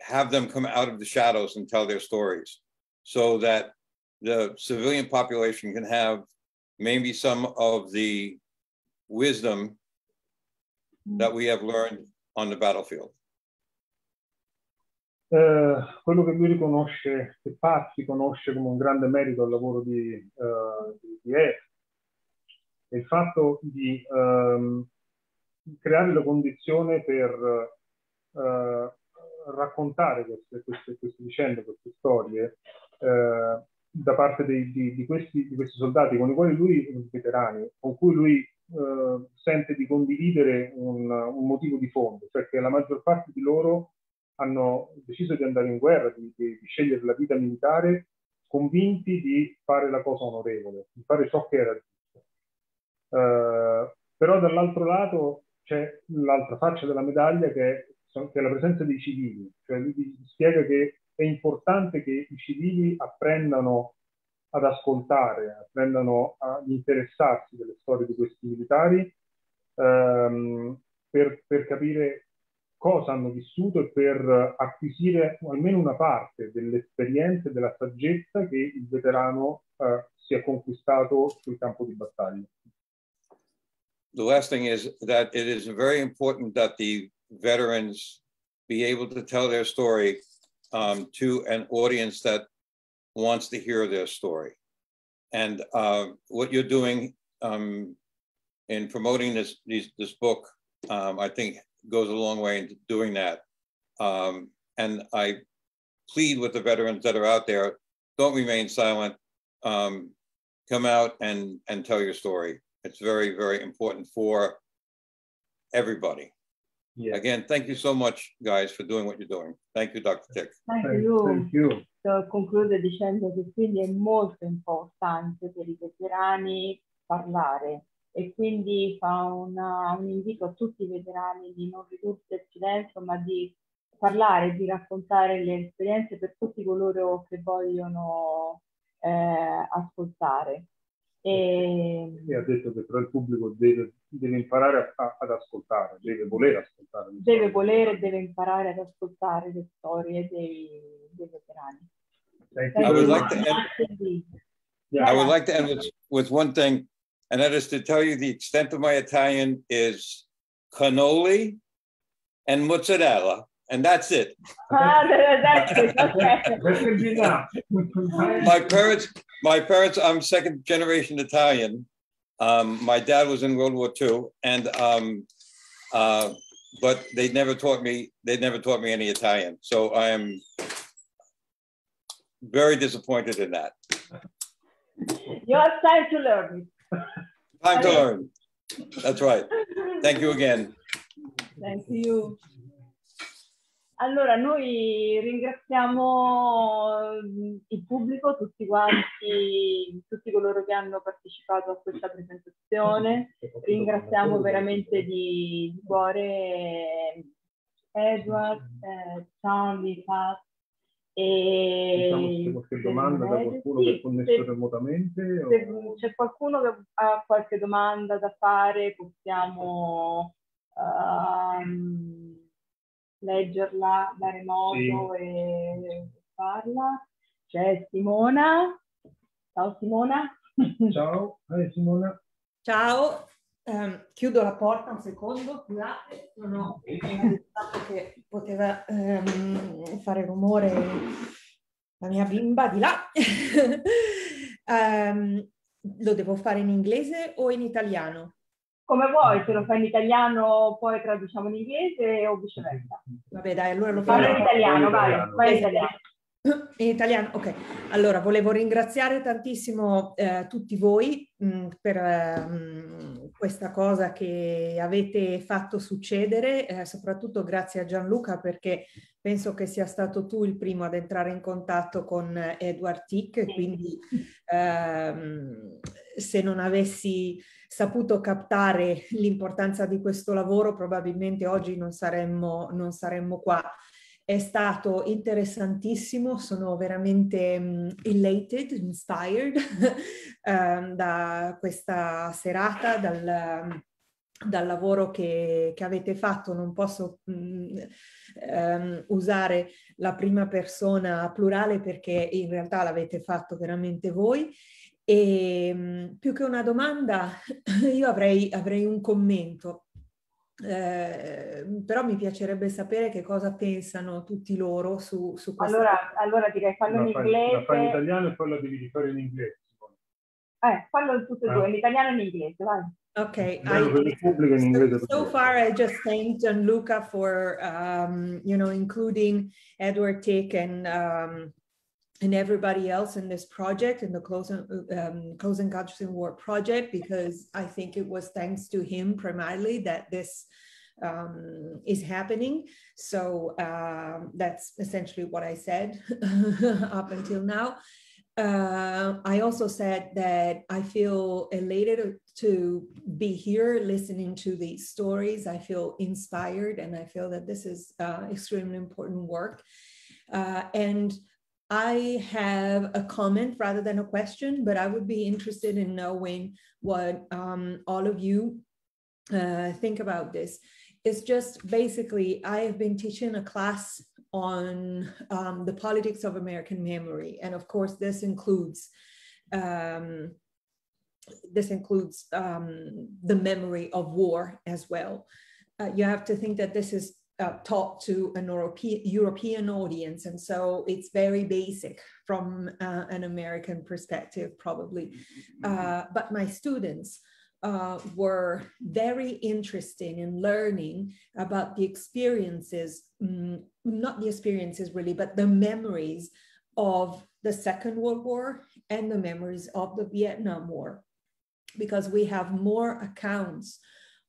have them come out of the shadows and tell their stories so that the civilian population can have maybe some of the wisdom that we have learned on the battlefield.
eh, quello che lui riconosce, che Pazzi conosce come un grande merito al lavoro di, uh, di, di F, è il fatto di um, creare la condizione per uh, raccontare queste, queste, queste, vicende, queste storie uh, da parte dei, di, di, questi, di, questi, soldati con i quali lui, veterani, con cui lui sente di condividere un, un motivo di fondo, cioè che la maggior parte di loro hanno deciso di andare in guerra, di, di, di, scegliere la vita militare, convinti di fare la cosa onorevole, di fare ciò che era giusto. Uh, però dall'altro lato c'è l'altra faccia della medaglia che è, è la presenza dei civili, cioè lui spiega che è importante che i civili apprendano ad ascoltare, apprendano ad interessarsi delle storie di questi militari um, per, per capire cosa hanno vissuto e per acquisire almeno una parte dell'esperienza e della saggezza che il veterano uh, si è conquistato sul campo di battaglia.
The last thing is that it is very important that the veterans be able to tell their story um, to an audience that wants to hear their story. And uh, what you're doing um, in promoting this, these, this book, um, I think goes a long way in doing that. Um, and I plead with the veterans that are out there, don't remain silent. Um, come out and, and tell your story. It's very, very important for everybody. Yeah. Again, thank you so much, guys, for doing what you're doing. Thank you, Dr. Tick.
Thank you. Thank you. So, conclude dicendo che quindi è molto importante per i veterani parlare e quindi fa una, un invito a tutti i veterani di non ridursi al silenzio, ma di parlare, di raccontare le esperienze per tutti coloro che vogliono eh, ascoltare.
E... e... ha detto che però il pubblico deve, deve imparare a, ad ascoltare, deve voler ascoltare.
Deve volere deve imparare ad ascoltare le storie dei, dei veterani.
I would, like to end, yeah. I would like to end with, with one thing. And that is to tell you the extent of my Italian is cannoli and mozzarella. And that's it.
Ah, that's it. Okay.
my parents, my parents, I'm second generation Italian. Um, my dad was in World War II, and um, uh, but they never taught me. They never taught me any Italian. So I am very disappointed in that.
You have time to learn.
Time to learn. That's right. Thank you again.
Thank you. Allora, noi ringraziamo il pubblico, tutti quanti, tutti coloro che hanno partecipato a questa presentazione. Ringraziamo veramente di, di cuore Edward, eh, Charlie, Pat,
e diciamo, qualche domanda da qualcuno sì, che è connesso se, remotamente?
Se o... c'è qualcuno che ha qualche domanda da fare, possiamo um, leggerla da remoto sì. e farla. C'è Simona. Ciao Simona.
Ciao, Hi, Simona.
Ciao, Um, chiudo la porta un secondo, scusate, non ho pensato che poteva um, fare rumore la mia bimba di là. um, lo devo fare in inglese o in italiano?
Come vuoi, se lo fai in italiano poi traduciamo in inglese o viceversa.
Vabbè dai, allora lo faccio.
in italiano, vai, vai in italiano.
In italiano, ok. Allora, volevo ringraziare tantissimo eh, tutti voi mh, mm, per mh, mm, questa cosa che avete fatto succedere, eh, soprattutto grazie a Gianluca perché penso che sia stato tu il primo ad entrare in contatto con Edward Tick, quindi ehm, se non avessi saputo captare l'importanza di questo lavoro probabilmente oggi non saremmo, non saremmo qua è stato interessantissimo, sono veramente um, elated, inspired um, da questa serata, dal, dal lavoro che, che, avete fatto. Non posso um, usare la prima persona plurale perché in realtà l'avete fatto veramente voi. E più che una domanda, io avrei, avrei un commento. eh, però mi piacerebbe sapere che cosa pensano tutti loro su, su questo.
Allora, allora direi fallo in inglese.
La fai in italiano e poi la devi fare in inglese.
Eh, fallo tutte e due, ah. in italiano e in inglese, vai.
Okay. I, so far, I just thank Gianluca for, um, you know, including Edward Tick and um, and everybody else in this project, in the Closing, um, Closing Consciousness War project, because I think it was thanks to him primarily that this um, is happening. So um, that's essentially what I said up until now. Uh, I also said that I feel elated to be here listening to these stories. I feel inspired and I feel that this is uh, extremely important work. Uh, and I have a comment rather than a question, but I would be interested in knowing what um, all of you uh, think about this. It's just basically, I have been teaching a class on um, the politics of American memory. And of course, this includes um, this includes um, the memory of war as well. Uh, you have to think that this is uh, taught to an European, European audience, and so it's very basic from uh, an American perspective, probably. Uh, but my students uh, were very interested in learning about the experiences, mm, not the experiences really, but the memories of the Second World War and the memories of the Vietnam War, because we have more accounts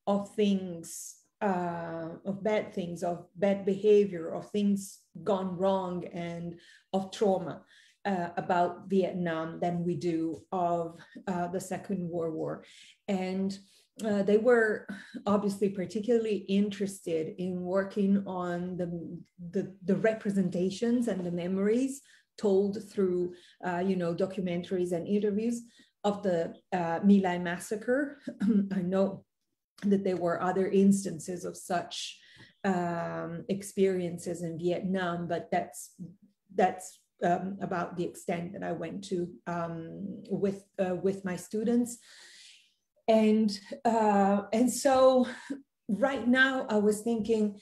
of things, uh, of bad things, of bad behavior, of things gone wrong, and of trauma uh, about Vietnam than we do of uh, the Second World War. And uh, they were obviously particularly interested in working on the, the, the representations and the memories told through, uh, you know, documentaries and interviews of the uh, My Lai massacre. I know that there were other instances of such um, experiences in Vietnam, but that's that's um, about the extent that I went to um, with uh, with my students, and uh, and so right now I was thinking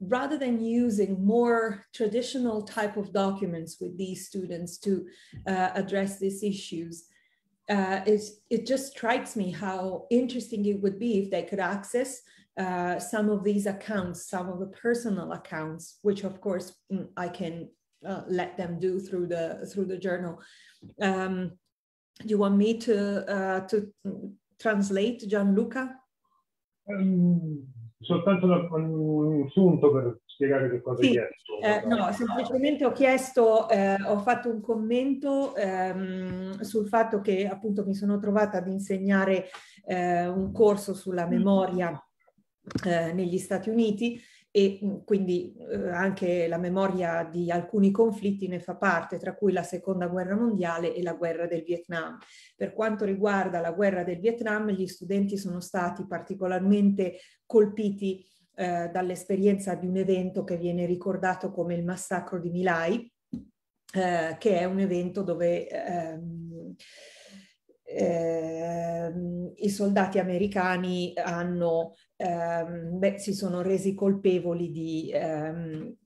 rather than using more traditional type of documents with these students to uh, address these issues, uh, it just strikes me how interesting it would be if they could access uh, some of these accounts, some of the personal accounts, which of course mm, I can uh, let them do through the through the journal. Um, do you want me to uh, to translate Gianluca?
Um, soltanto un sunto per spiegare che cosa sì, hai chiesto.
Eh, no, semplicemente ho chiesto, eh, ho fatto un commento ehm, sul fatto che appunto mi sono trovata ad insegnare eh, un corso sulla memoria eh, negli Stati Uniti e mm, quindi eh, anche la memoria di alcuni conflitti ne fa parte, tra cui la seconda guerra mondiale e la guerra del Vietnam. Per quanto riguarda la guerra del Vietnam, gli studenti sono stati particolarmente colpiti eh, dall'esperienza di un evento che viene ricordato come il massacro di Milai, eh, che è un evento dove ehm, eh, i soldati americani hanno, ehm, beh, si sono resi colpevoli di ehm,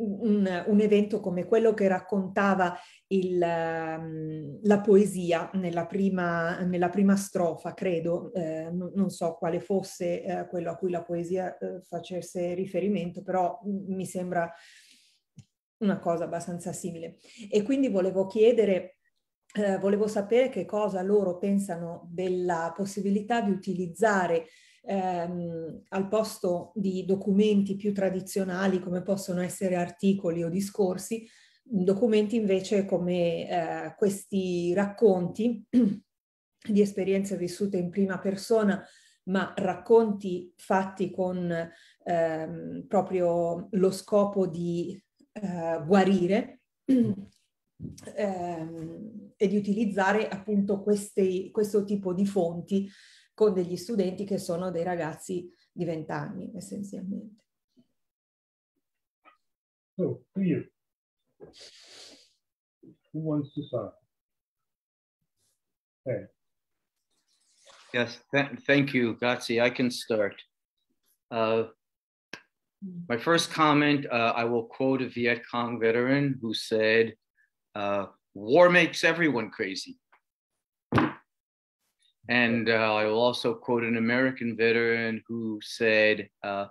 un, un, evento come quello che raccontava il, um, la poesia nella prima, nella prima strofa, credo, eh, non, non, so quale fosse eh, quello a cui la poesia eh, facesse riferimento, però mi sembra una cosa abbastanza simile. E quindi volevo chiedere eh, volevo sapere che cosa loro pensano della possibilità di utilizzare ehm, al posto di documenti più tradizionali come possono essere articoli o discorsi, documenti invece come eh, questi racconti di esperienze vissute in prima persona, ma racconti fatti con ehm, proprio lo scopo di eh, guarire ehm, e di utilizzare appunto questi, questo tipo di fonti con degli studenti che sono dei ragazzi di vent'anni essenzialmente.
So, clear. Who wants to start?
Hey. Yes, th thank you, Grazie. I can start. Uh, my first comment, uh, I will quote a Viet Cong veteran who said, uh, war makes everyone crazy. And uh, I will also quote an American veteran who said, uh,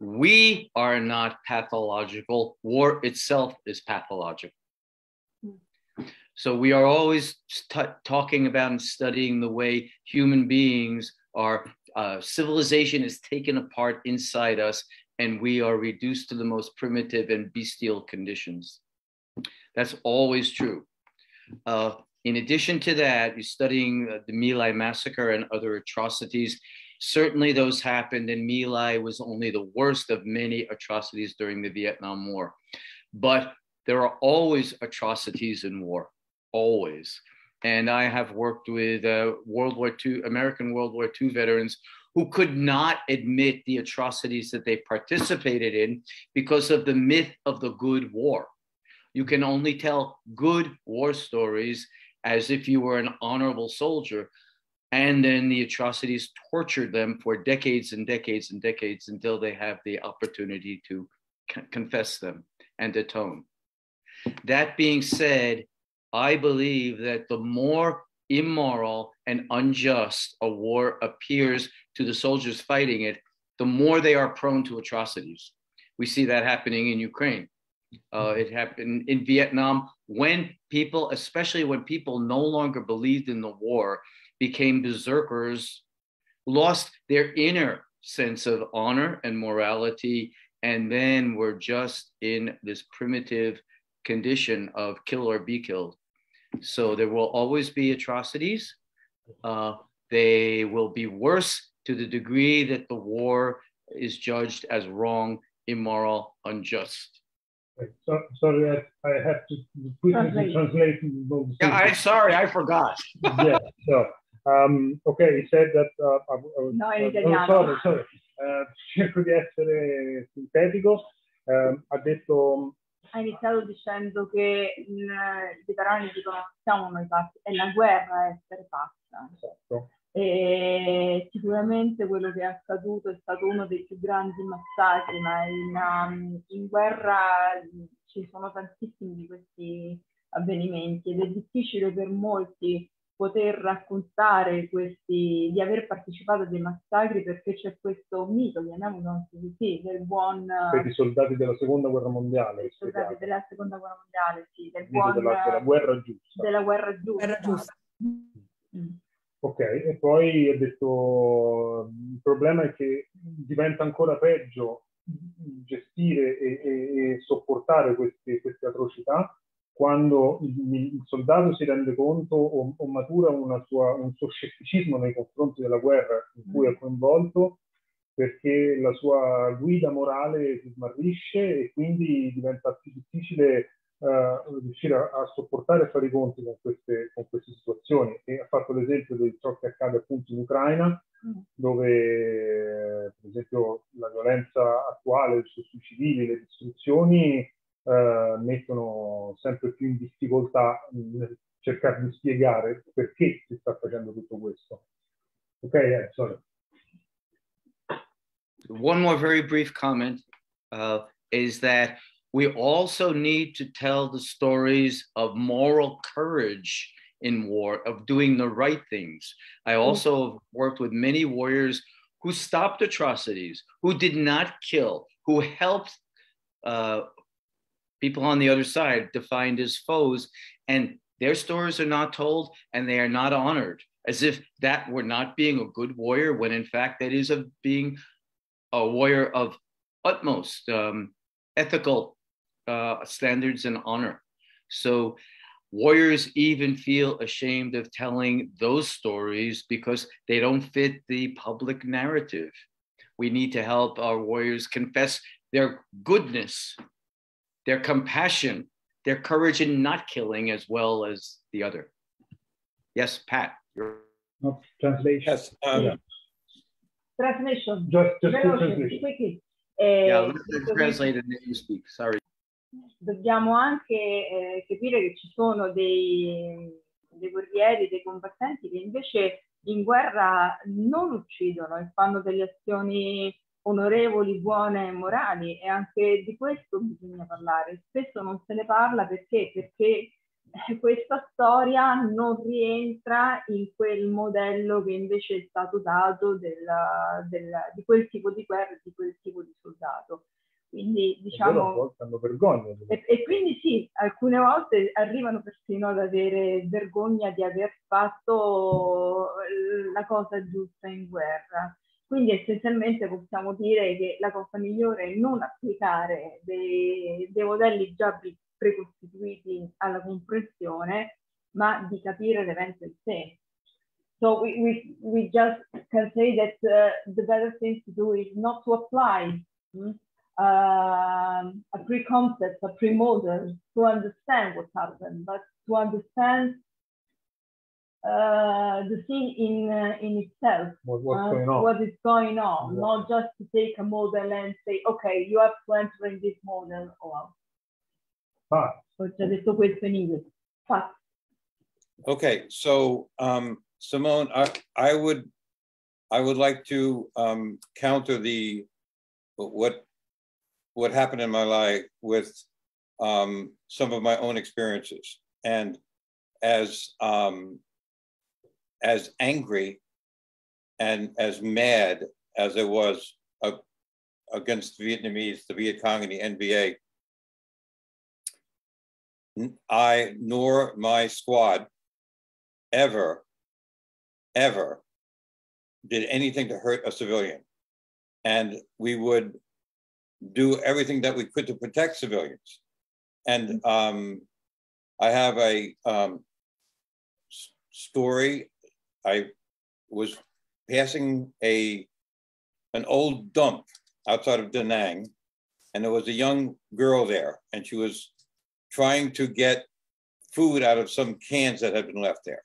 we are not pathological, war itself is pathological. So we are always talking about and studying the way human beings are, uh, civilization is taken apart inside us and we are reduced to the most primitive and bestial conditions. That's always true. Uh, in addition to that, you're studying the My Lai massacre and other atrocities. Certainly, those happened, and My Lai was only the worst of many atrocities during the Vietnam War. But there are always atrocities in war, always. And I have worked with uh, World War II, American World War II veterans who could not admit the atrocities that they participated in because of the myth of the good war. You can only tell good war stories as if you were an honorable soldier. And then the atrocities tortured them for decades and decades and decades until they have the opportunity to confess them and atone. That being said, I believe that the more immoral and unjust a war appears to the soldiers fighting it, the more they are prone to atrocities. We see that happening in Ukraine. Uh, it happened in Vietnam when people, especially when people no longer believed in the war, became berserkers, lost their inner sense of honor and morality, and then were just in this primitive condition of kill or be killed. So there will always be atrocities. Uh, they will be worse to the degree that the war is judged as wrong, immoral, unjust.
So, sorry, I, I have to quickly translate.
Yeah, I'm sorry, I forgot.
yeah, so, um, okay, he said that. Uh, I, I,
no, in
italiano. sorry, sorry. Uh, cerco di essere sintetico. Uh, ha detto
ha iniziato dicendo che mh, i veterani dicono siamo noi pazzi, è la guerra essere pazza.
Esatto.
E sicuramente quello che è accaduto è stato uno dei più grandi massacri, ma in, um, in guerra ci sono tantissimi di questi avvenimenti ed è difficile per molti poter raccontare questi, di aver partecipato a dei massacri perché c'è questo mito, chiamiamolo così, del buon...
Per i soldati della seconda guerra mondiale. I
soldati della seconda guerra mondiale, sì, del
buon... Della, della, guerra giusta.
Della guerra giusta.
Guerra giusta.
Mm. Ok, e poi ha detto il problema è che diventa ancora peggio gestire e, e, e sopportare queste, queste atrocità quando il, il, soldato si rende conto o, o matura sua, un suo scetticismo nei confronti della guerra in cui è coinvolto perché la sua guida morale si smarrisce e quindi diventa più difficile uh, riuscire a, a, sopportare e fare i conti con queste, con queste, situazioni. E ha fatto l'esempio di ciò che accade appunto in Ucraina, dove per esempio la violenza attuale sui civili, le distruzioni eh, mettono sempre più in difficoltà nel cercare di spiegare perché si sta facendo tutto questo. Ok, eh, sorry.
One more very brief comment uh, is that we also need to tell the stories of moral courage in war, of doing the right things. I also have worked with many warriors who stopped atrocities, who did not kill, who helped uh, people on the other side defined as foes, and their stories are not told and they are not honored, as if that were not being a good warrior, when in fact that is of being a warrior of utmost um, ethical uh, standards and honor. So warriors even feel ashamed of telling those stories because they don't fit the public narrative. We need to help our warriors confess their goodness their compassion, their courage in not killing as well as the other. Yes, Pat.
No, translation.
Yes. Um, yeah.
Translation.
Just, just translation.
Quickly.
Eh, yeah, let's translate and then you speak. Sorry.
Dobbiamo anche eh, capire che ci sono dei, dei guerrieri, dei combattenti che invece in guerra non uccidono e fanno delle azioni onorevoli, buone e morali e anche di questo bisogna parlare. Spesso non se ne parla perché? Perché eh, questa storia non rientra in quel modello che invece è stato dato della, della, di quel tipo di guerra, di quel tipo di soldato. Quindi diciamo...
Hanno vergogna.
E, e, quindi sì, alcune volte arrivano persino ad avere vergogna di aver fatto la cosa giusta in guerra. Quindi essenzialmente possiamo dire che la cosa migliore è non applicare dei, dei modelli già precostituiti alla comprensione, ma di capire l'evento in sé. So we, we, we just can say that uh, the better thing to do is not to apply hmm, uh, a pre-concept, a pre-model to understand what happened, but to understand uh, the thing in uh, in itself,
what, what's uh, going on.
what is going on, yeah. not just to take a model and say, okay, you have to enter in this model. Or,
ah.
Ho già detto questo in inglese. Fact.
Okay, so um, Simone, I, I would I would like to um, counter the what what happened in my life with um, some of my own experiences. And as um, as angry and as mad as I was uh, against Vietnamese, the Viet Cong and the NVA, I nor my squad ever, ever did anything to hurt a civilian. And we would do everything that we could to protect civilians. And um, I have a um, story. I was passing a an old dump outside of Da Nang, and there was a young girl there, and she was trying to get food out of some cans that had been left there.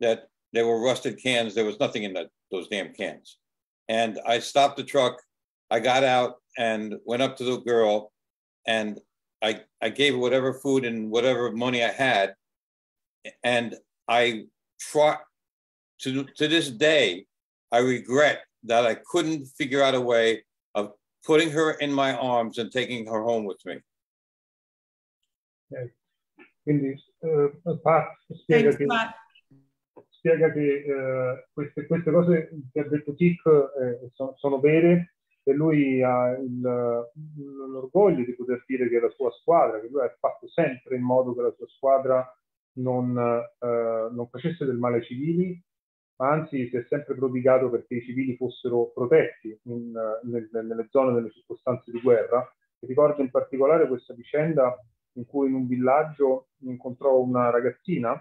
That they were rusted cans. There was nothing in the, those damn cans. And I stopped the truck. I got out and went up to the girl and I, I gave her whatever food and whatever money I had. And I try to, to this day, I regret that I couldn't figure out a way of putting her in my arms and taking her home with me.
Okay. Quindi uh, Pat spiega Thanks, che, Pat. Spiega che uh, queste, queste, cose che ha detto Tick eh, sono, sono vere e lui ha il, l'orgoglio di poter dire che la sua squadra, che lui ha fatto sempre in modo che la sua squadra non, eh, non facesse del male ai civili, ma anzi si è sempre prodigato perché i civili fossero protetti in, nel, nelle zone, nelle circostanze di guerra. E ricordo in particolare questa vicenda in cui in un villaggio incontrò una ragazzina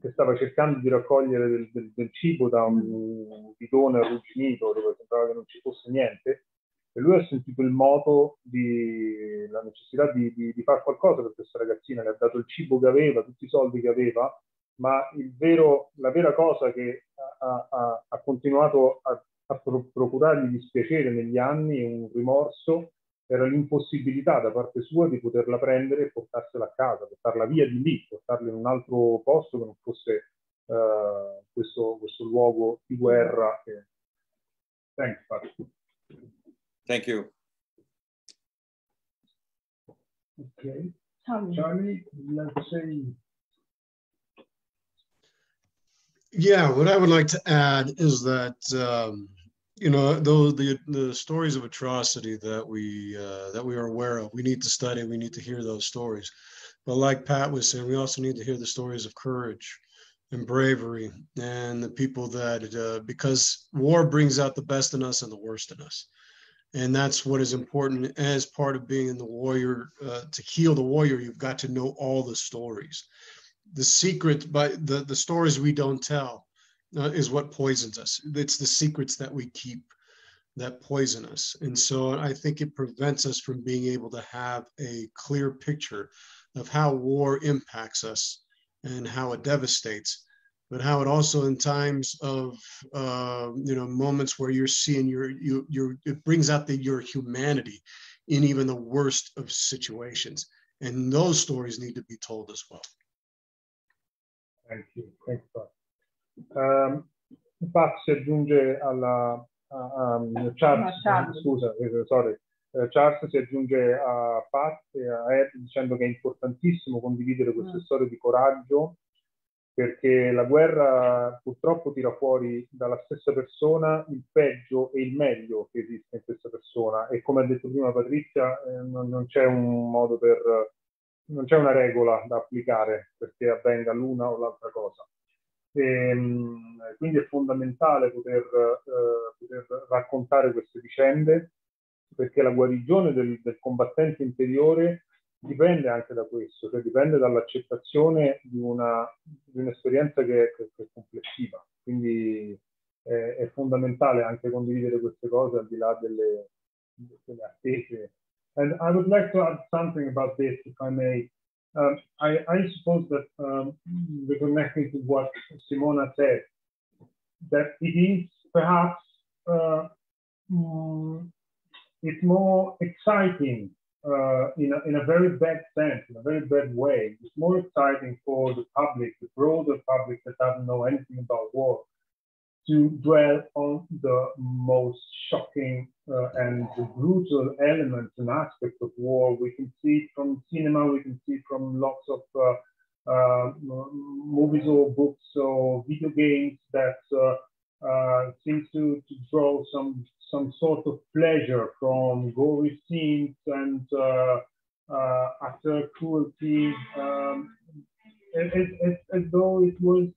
che stava cercando di raccogliere del, del, del cibo da un bidone arrugginito dove sembrava che non ci fosse niente e lui ha sentito il moto di la necessità di, di, di fare qualcosa per questa ragazzina, le ha dato il cibo che aveva, tutti i soldi che aveva, ma vero, la vera cosa che ha, ha, ha continuato a, a procurargli dispiacere negli anni un rimorso era l'impossibilità da parte sua di poterla prendere e portarsela a casa, portarla via di lì, portarla in un altro posto che non fosse uh, questo, questo, luogo di guerra. Che... Thanks, Pat.
Thank you.
Okay. Charlie, to say?
Yeah, what I would like to add is that um, you know those the the stories of atrocity that we uh, that we are aware of we need to study we need to hear those stories. But like pat was saying we also need to hear the stories of courage and bravery and the people that uh, because war brings out the best in us and the worst in us. And that's what is important as part of being in the warrior uh, to heal the warrior you've got to know all the stories. The secret but the the stories we don't tell uh, is what poisons us. It's the secrets that we keep that poison us. And so I think it prevents us from being able to have a clear picture of how war impacts us and how it devastates, but how it also in times of uh, you know moments where you're seeing your you your it brings out the your humanity in even the worst of situations. And those stories need to be told as well.
Thank you. Thanks, Pat. Uh, Pat si aggiunge alla, um, Charles, Charles. scusa, sorry, Charles si aggiunge a Pat e a Ed dicendo che è importantissimo condividere queste mm. storie di coraggio perché la guerra purtroppo tira fuori dalla stessa persona il peggio e il meglio che esiste in questa persona e come ha detto prima Patrizia eh, non, non, c'è un modo per non c'è una regola da applicare perché avvenga l'una o l'altra cosa e, ehm, quindi è fondamentale poter, eh, poter, raccontare queste vicende perché la guarigione del, del combattente interiore dipende anche da questo, cioè dipende dall'accettazione di, una, di un'esperienza che, che, che, è complessiva. Quindi è, è, fondamentale anche condividere queste cose al di là delle, delle attese. And I would like to add something about this, if I may. Um, I, I, suppose that um, to what Simona said, that it is perhaps uh, mm, it's more exciting uh, in, a, in a very bad sense, in a very bad way. It's more exciting for the public, the broader public that doesn't know anything about war, to dwell on the most shocking uh, and brutal elements and aspects of war. We can see it from cinema, we can see it from lots of uh, uh movies or books or video games that uh, uh, seems to, to draw some some sort of pleasure from gory scenes and uh, after cruelty, um, as, as, as, though it was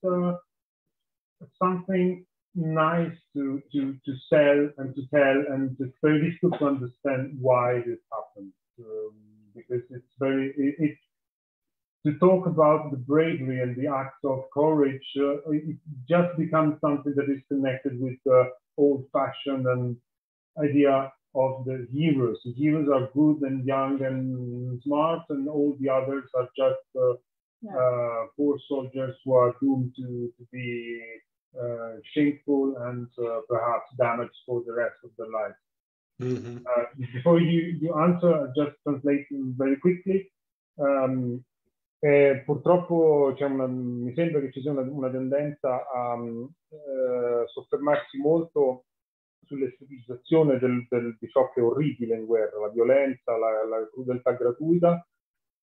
something nice to, to, to sell and to tell, and it's very difficult to understand why this happened um, because it's very it, it, to talk about the bravery and the acts of courage, uh, it just becomes something that is connected with uh, old-fashioned and idea of the heroes. The heroes are good and young and smart, and all the others are just uh, yeah. uh, poor soldiers who are doomed to, to be shameful and uh, perhaps damaged for the rest of their lives. Mm-hmm. Uh, before you, you answer, just translate very quickly. Um, Eh, purtroppo una, mi sembra che ci sia una, una tendenza a eh, soffermarsi molto sull'esteticizzazione del, del, di ciò che è orribile in guerra, la violenza, la, la, crudeltà gratuita.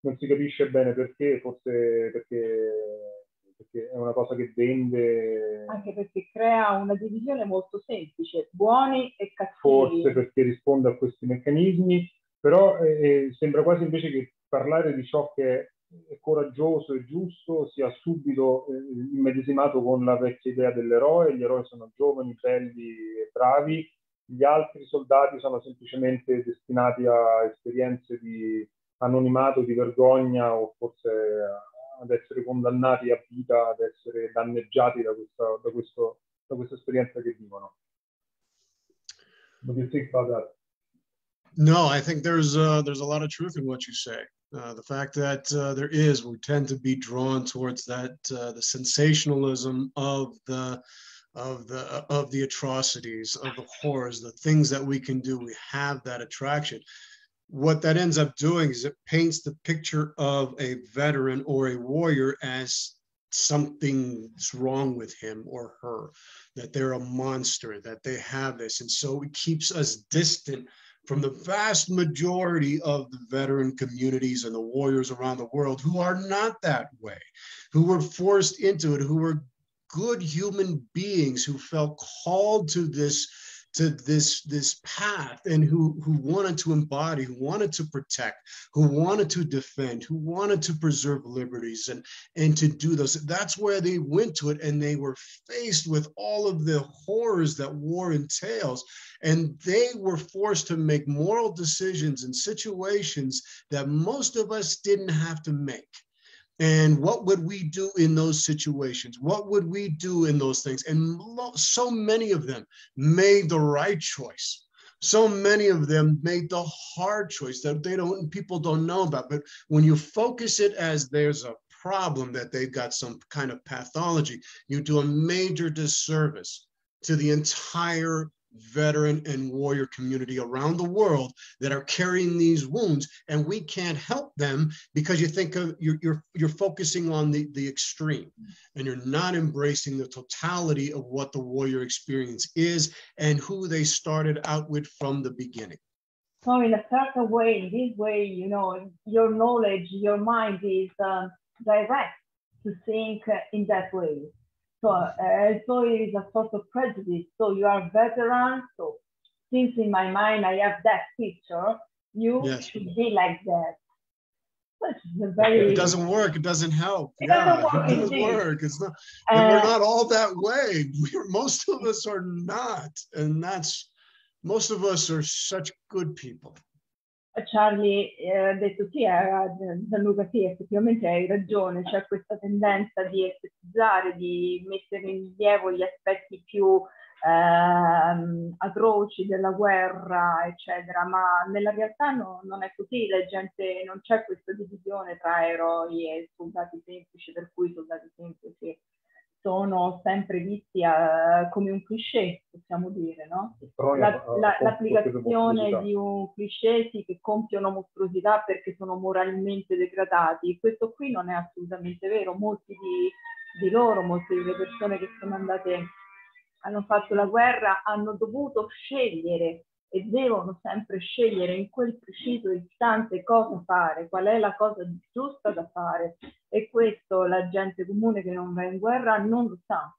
Non si capisce bene perché, forse perché, perché è una cosa che vende.
Anche perché crea una divisione molto semplice, buoni e cattivi.
Forse perché risponde a questi meccanismi, però eh, eh sembra quasi invece che parlare di ciò che coraggioso e giusto sia subito eh, immedesimato con la vecchia idea dell'eroe, gli eroi sono giovani, belli e bravi, gli altri soldati sono semplicemente destinati a esperienze di anonimato, di vergogna o forse ad essere condannati a vita, ad essere danneggiati da questa, da questo, da questa esperienza che vivono. What do you think about that?
No, I think there's uh, there's a lot of truth in what you say. Uh, the fact that uh, there is, we tend to be drawn towards that uh, the sensationalism of the of the of the atrocities, of the horrors, the things that we can do. We have that attraction. What that ends up doing is it paints the picture of a veteran or a warrior as something's wrong with him or her, that they're a monster, that they have this, and so it keeps us distant from the vast majority of the veteran communities and the warriors around the world who are not that way, who were forced into it, who were good human beings who felt called to this to this this path and who who wanted to embody who wanted to protect who wanted to defend who wanted to preserve liberties and and to do those. That's where they went to it and they were faced with all of the horrors that war entails. And they were forced to make moral decisions in situations that most of us didn't have to make and what would we do in those situations? What would we do in those things? And so many of them made the right choice. So many of them made the hard choice that they don't, people don't know about. But when you focus it as there's a problem that they've got some kind of pathology, you do a major disservice to the entire veteran and warrior community around the world that are carrying these wounds and we can't help them because you think of you're you're, you're focusing on the the extreme and you're not embracing the totality of what the warrior experience is and who they started out with from the beginning.
So in a certain way in this way you know your knowledge your mind is um, direct to think in that way so, uh, so it is a sort of prejudice. So you are veteran. So since in my mind I have that picture, you yes. should be like that.
Very, it doesn't work. It doesn't help. It yeah, doesn't work. It doesn't work. It's not. Uh, we're not all that way. We're, most of us are not, and that's most of us are such good people.
Charlie eh, ha detto sì, Gianluca sì, effettivamente hai ragione, c'è questa tendenza di estetizzare, di mettere in rilievo gli aspetti più eh, atroci della guerra, eccetera, ma nella realtà no, non è così, la gente, non c'è questa divisione tra eroi e soldati semplici, per cui soldati semplici sono sempre visti uh, come un cliché, possiamo dire, no? La, la, l'applicazione di un cliché sì, che compiono mostruosità perché sono moralmente degradati. Questo qui non è assolutamente vero. Molti di, di loro, molte delle persone che sono andate, hanno fatto la guerra, hanno dovuto scegliere e devono sempre scegliere in quel preciso istante cosa fare, qual è la cosa giusta da fare. E questo la gente comune che non va in guerra non lo sa.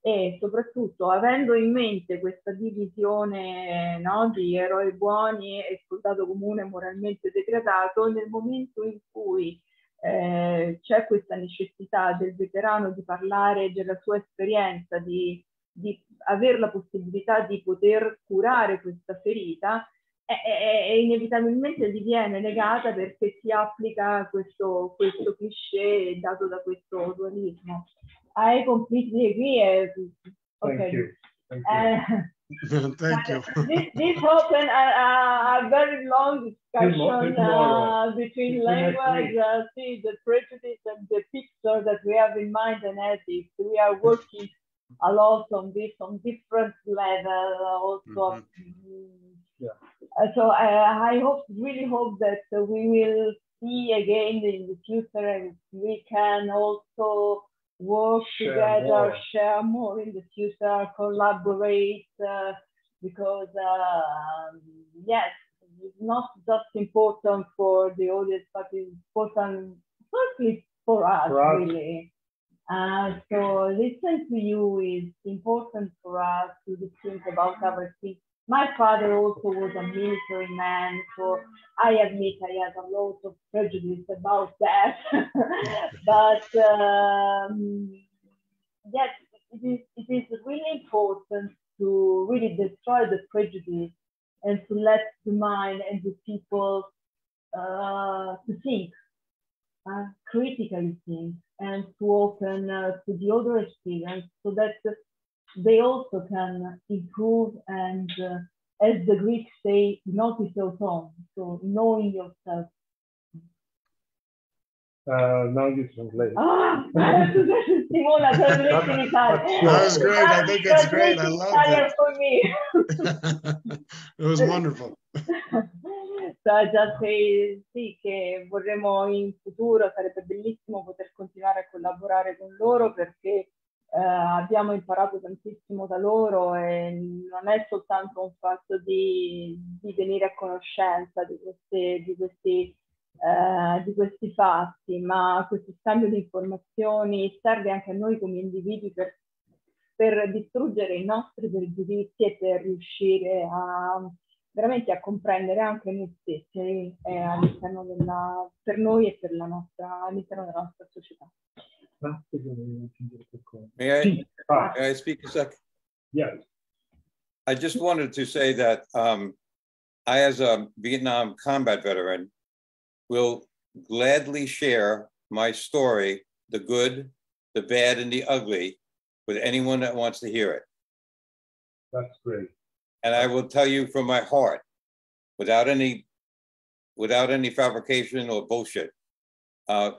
E soprattutto avendo in mente questa divisione no, di eroi buoni e soldato comune moralmente degradato, nel momento in cui eh, c'è questa necessità del veterano di parlare della sua esperienza, di di avere la possibilità di poter curare questa ferita, è, è, è inevitabilmente diviene negata perché si applica questo, questo cliché dato da questo dualismo. I completely agree. Okay. Thank you. Thank you. Uh,
Thank you.
this, this opened a, a, a, very long discussion uh, between language, uh, see the prejudice and the picture that we have in mind and ethics. We are working a lot on this on different level also. Mm-hmm. Yeah. So I, I hope really hope that we will see again in the future and we can also work share together, more. share more in the future, collaborate uh, because uh, yes, it's not just important for the audience, but it's important firstly for us, for us. really. Uh, so listen to you is important for us to think about our things. My father also was a military man, so I admit I have a lot of prejudice about that. but um, yes, it is, it is really important to really destroy the prejudice and to let the mind and the people uh, to think, uh, critically think and to open uh, to the other experience so that they also can improve and, uh, as the Greeks say, notice your tone, so knowing yourself.
Uh, now you translate.
Ah, Simona, translate in Italian.
That was great. I think it's great. I love it. It was wonderful.
già se sì, che vorremmo in futuro, sarebbe bellissimo poter continuare a collaborare con loro perché eh, abbiamo imparato tantissimo da loro e non è soltanto un fatto di, di venire a conoscenza di, queste, di, questi, eh, di questi fatti, ma questo scambio di informazioni serve anche a noi come individui per, per distruggere i nostri pregiudizi e per riuscire a veramente a comprendere anche noi stessi eh, all'interno della, per noi e per la nostra, all'interno della nostra società.
May I, may I speak a second?
Yes.
I just wanted to say that um, I, as a Vietnam combat veteran, will gladly share my story, the good, the bad, and the ugly, with anyone that wants to hear it.
That's great
and I will tell you from my heart, without any, without any fabrication or bullshit. Uh,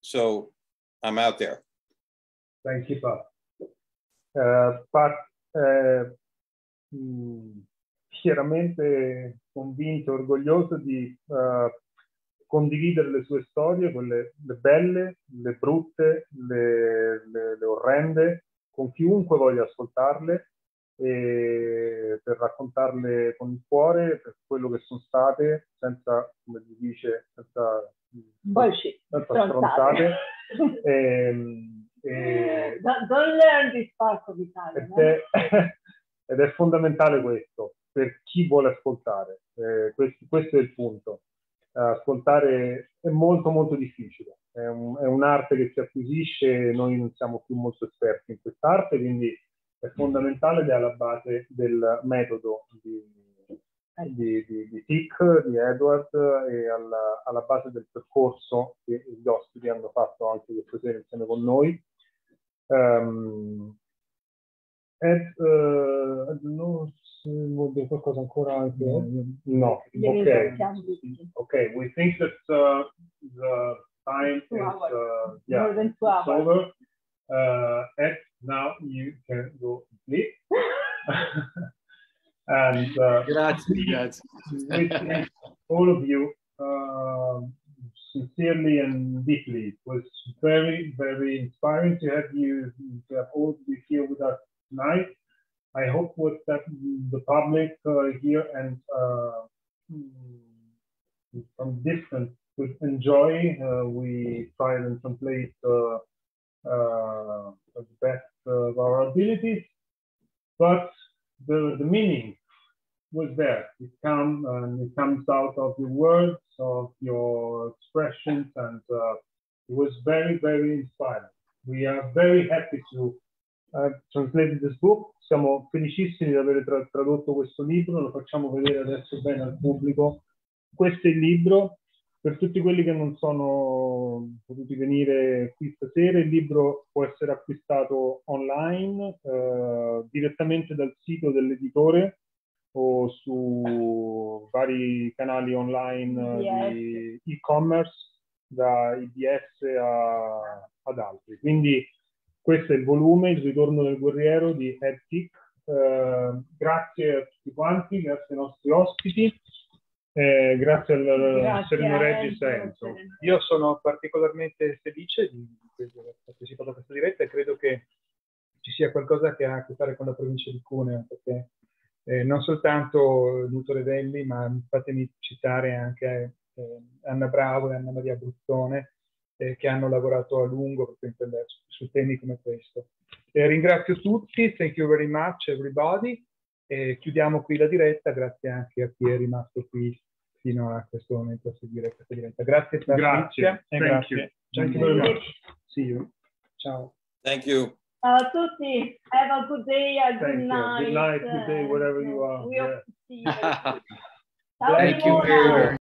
so I'm out there.
Thank you, Pat. Uh, Pat, uh, mh, fieramente convinto, orgoglioso di uh, condividere le sue storie, quelle le belle, le brutte, le, le, le orrende, con chiunque voglia ascoltarle e per raccontarle con il cuore, per quello che sono state, senza, come si dice, senza,
Bullshit.
senza stronzate. e, e,
don't, don't learn this part of Italian.
Ed è, ed è fondamentale questo per chi vuole ascoltare. Eh, questo, questo, è il punto. ascoltare è molto molto difficile, è, un, è, un'arte che si acquisisce, noi non siamo più molto esperti in quest'arte, quindi è fondamentale ed è alla base del metodo di, di, di, di Tick, di Edward e alla, alla, base del percorso che gli ospiti hanno fatto anche questa sera insieme con noi. Um, Ed, uh, I don't know se vuol dire qualcosa ancora anche. No, ok. Ok, we think that uh, the time is uh, yeah, over. Uh, Ed, now you can go sleep. and uh,
grazie, grazie.
all of you uh, sincerely and deeply. It was very, very inspiring to have you to have all of you here with us tonight. I hope with that the public uh, here and uh, from different could enjoy. Uh, we try and translate uh, uh, best of our abilities, but the, the meaning was there. It comes and it comes out of your words, of your expressions, and uh, it was very, very inspiring. We are very happy to uh, translate this book. Siamo felicissimi di aver tra tradotto questo libro, lo facciamo vedere adesso bene al pubblico. Questo è il libro. Per tutti quelli che non sono potuti venire qui stasera, il libro può essere acquistato online eh, direttamente dal sito dell'editore o su vari canali online di e-commerce, da IDS a, ad altri. Quindi questo è il volume, il ritorno del guerriero di Ed Tick. Eh, grazie a tutti quanti, grazie ai nostri ospiti. Eh, grazie al Sereno Regis Enzo.
Io sono particolarmente felice di, di aver partecipato a questa diretta e credo che ci sia qualcosa che ha a che fare con la provincia di Cuneo, perché eh, non soltanto Luto Revelli, ma fatemi citare anche eh, Anna Bravo e Anna Maria Bruzzone, eh, che hanno lavorato a lungo per, su temi come questo. ringrazio tutti, thank you very much everybody. E chiudiamo qui la diretta, grazie anche a chi è rimasto qui fino a questo momento a seguire questa diretta. Grazie
Grazie.
Thank grazie. You.
Thank you very much.
See you. Ciao.
Thank you.
Ciao a tutti, have a good day, a good
Thank
night.
You. Good night, good day, wherever you are.
We
yeah.
see you.
Thank you.